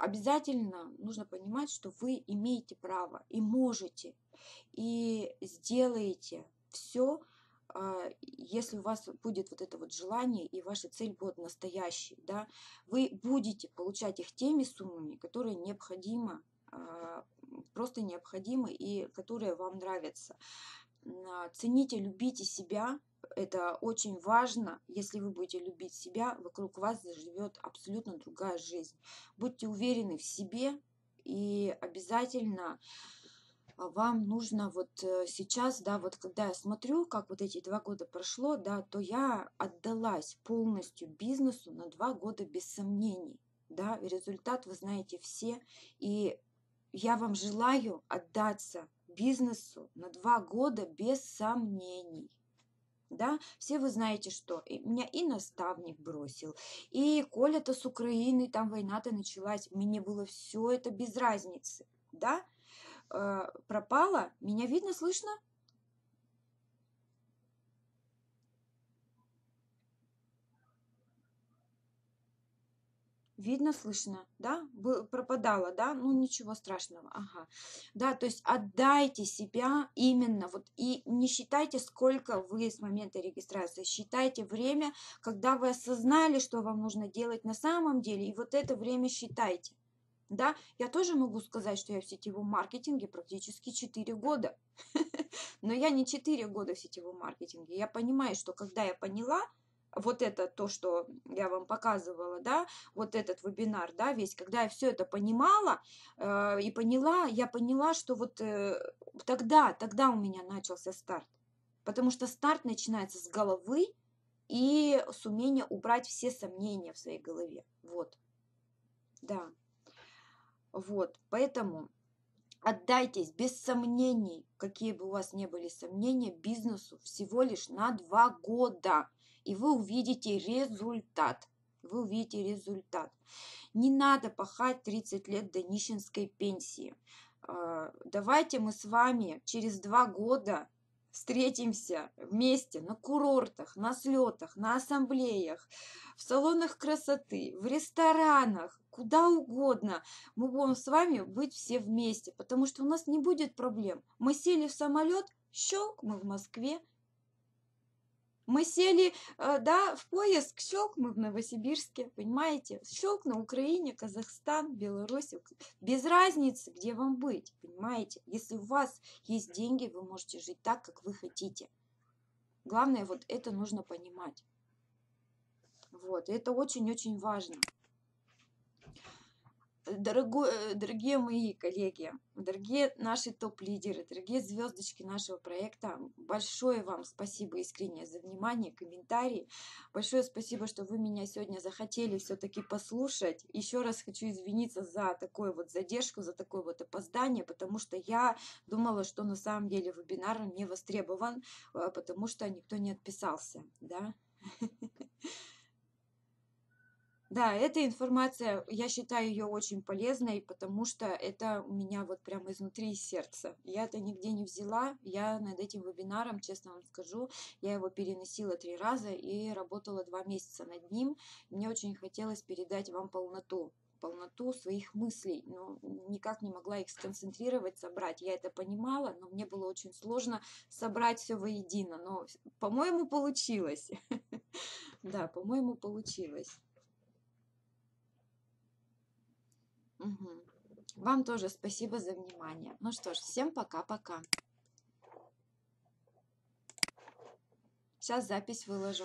Speaker 1: обязательно нужно понимать, что вы имеете право и можете, и сделаете все, а, если у вас будет вот это вот желание и ваша цель будет настоящей, да, вы будете получать их теми суммами, которые необходимо, а, просто необходимы и которые вам нравятся. А, цените, любите себя, это очень важно. Если вы будете любить себя, вокруг вас заживет абсолютно другая жизнь. Будьте уверены в себе и обязательно вам нужно вот э, сейчас, да, вот когда я смотрю, как вот эти два года прошло, да, то я отдалась полностью бизнесу на два года без сомнений, да, результат вы знаете все, и я вам желаю отдаться бизнесу на два года без сомнений да, все вы знаете, что и меня и наставник бросил, и Коля-то с Украины, там война-то началась, мне было все это без разницы, да, э, пропала, меня видно, слышно? Видно, слышно, да? Пропадала, да? Ну, ничего страшного, ага. Да, то есть отдайте себя именно, вот, и не считайте, сколько вы с момента регистрации, считайте время, когда вы осознали, что вам нужно делать на самом деле, и вот это время считайте. Да, я тоже могу сказать, что я в сетевом маркетинге практически 4 года. Но я не 4 года в сетевом маркетинге. Я понимаю, что когда я поняла, вот это то, что я вам показывала, да, вот этот вебинар, да, весь, когда я все это понимала э, и поняла, я поняла, что вот э, тогда, тогда у меня начался старт. Потому что старт начинается с головы и с умения убрать все сомнения в своей голове. Вот. Да. Вот. Поэтому отдайтесь без сомнений, какие бы у вас не были сомнения, бизнесу всего лишь на два года и вы увидите результат. Вы увидите результат. Не надо пахать 30 лет до нищенской пенсии. А, давайте мы с вами через два года встретимся вместе на курортах, на слетах, на ассамблеях, в салонах красоты, в ресторанах, куда угодно. Мы будем с вами быть все вместе, потому что у нас не будет проблем. Мы сели в самолет, щелк, мы в Москве, мы сели, э, да, в поезд, щелк мы в Новосибирске, понимаете? Щелк на Украине, Казахстан, Беларусь. Без разницы, где вам быть, понимаете? Если у вас есть деньги, вы можете жить так, как вы хотите. Главное, вот это нужно понимать. Вот, это очень-очень важно. Дорогой, э, дорогие мои коллеги, дорогие наши топ-лидеры, дорогие звездочки нашего проекта, большое вам спасибо искренне за внимание, комментарии. Большое спасибо, что вы меня сегодня захотели все-таки послушать. Еще раз хочу извиниться за такую вот задержку, за такое вот опоздание, потому что я думала, что на самом деле вебинар не востребован, а, потому что никто не отписался, да. Да, эта информация, я считаю ее очень полезной, потому что это у меня вот прямо изнутри сердца. Я это нигде не взяла, я над этим вебинаром, честно вам скажу, я его переносила три раза и работала два месяца над ним. Мне очень хотелось передать вам полноту полноту своих мыслей, но никак не могла их сконцентрировать, собрать. Я это понимала, но мне было очень сложно собрать все воедино. Но, по-моему, получилось. Да, по-моему, получилось. Мгм. Вам тоже спасибо за внимание. Ну что ж, всем пока-пока. Сейчас запись выложу.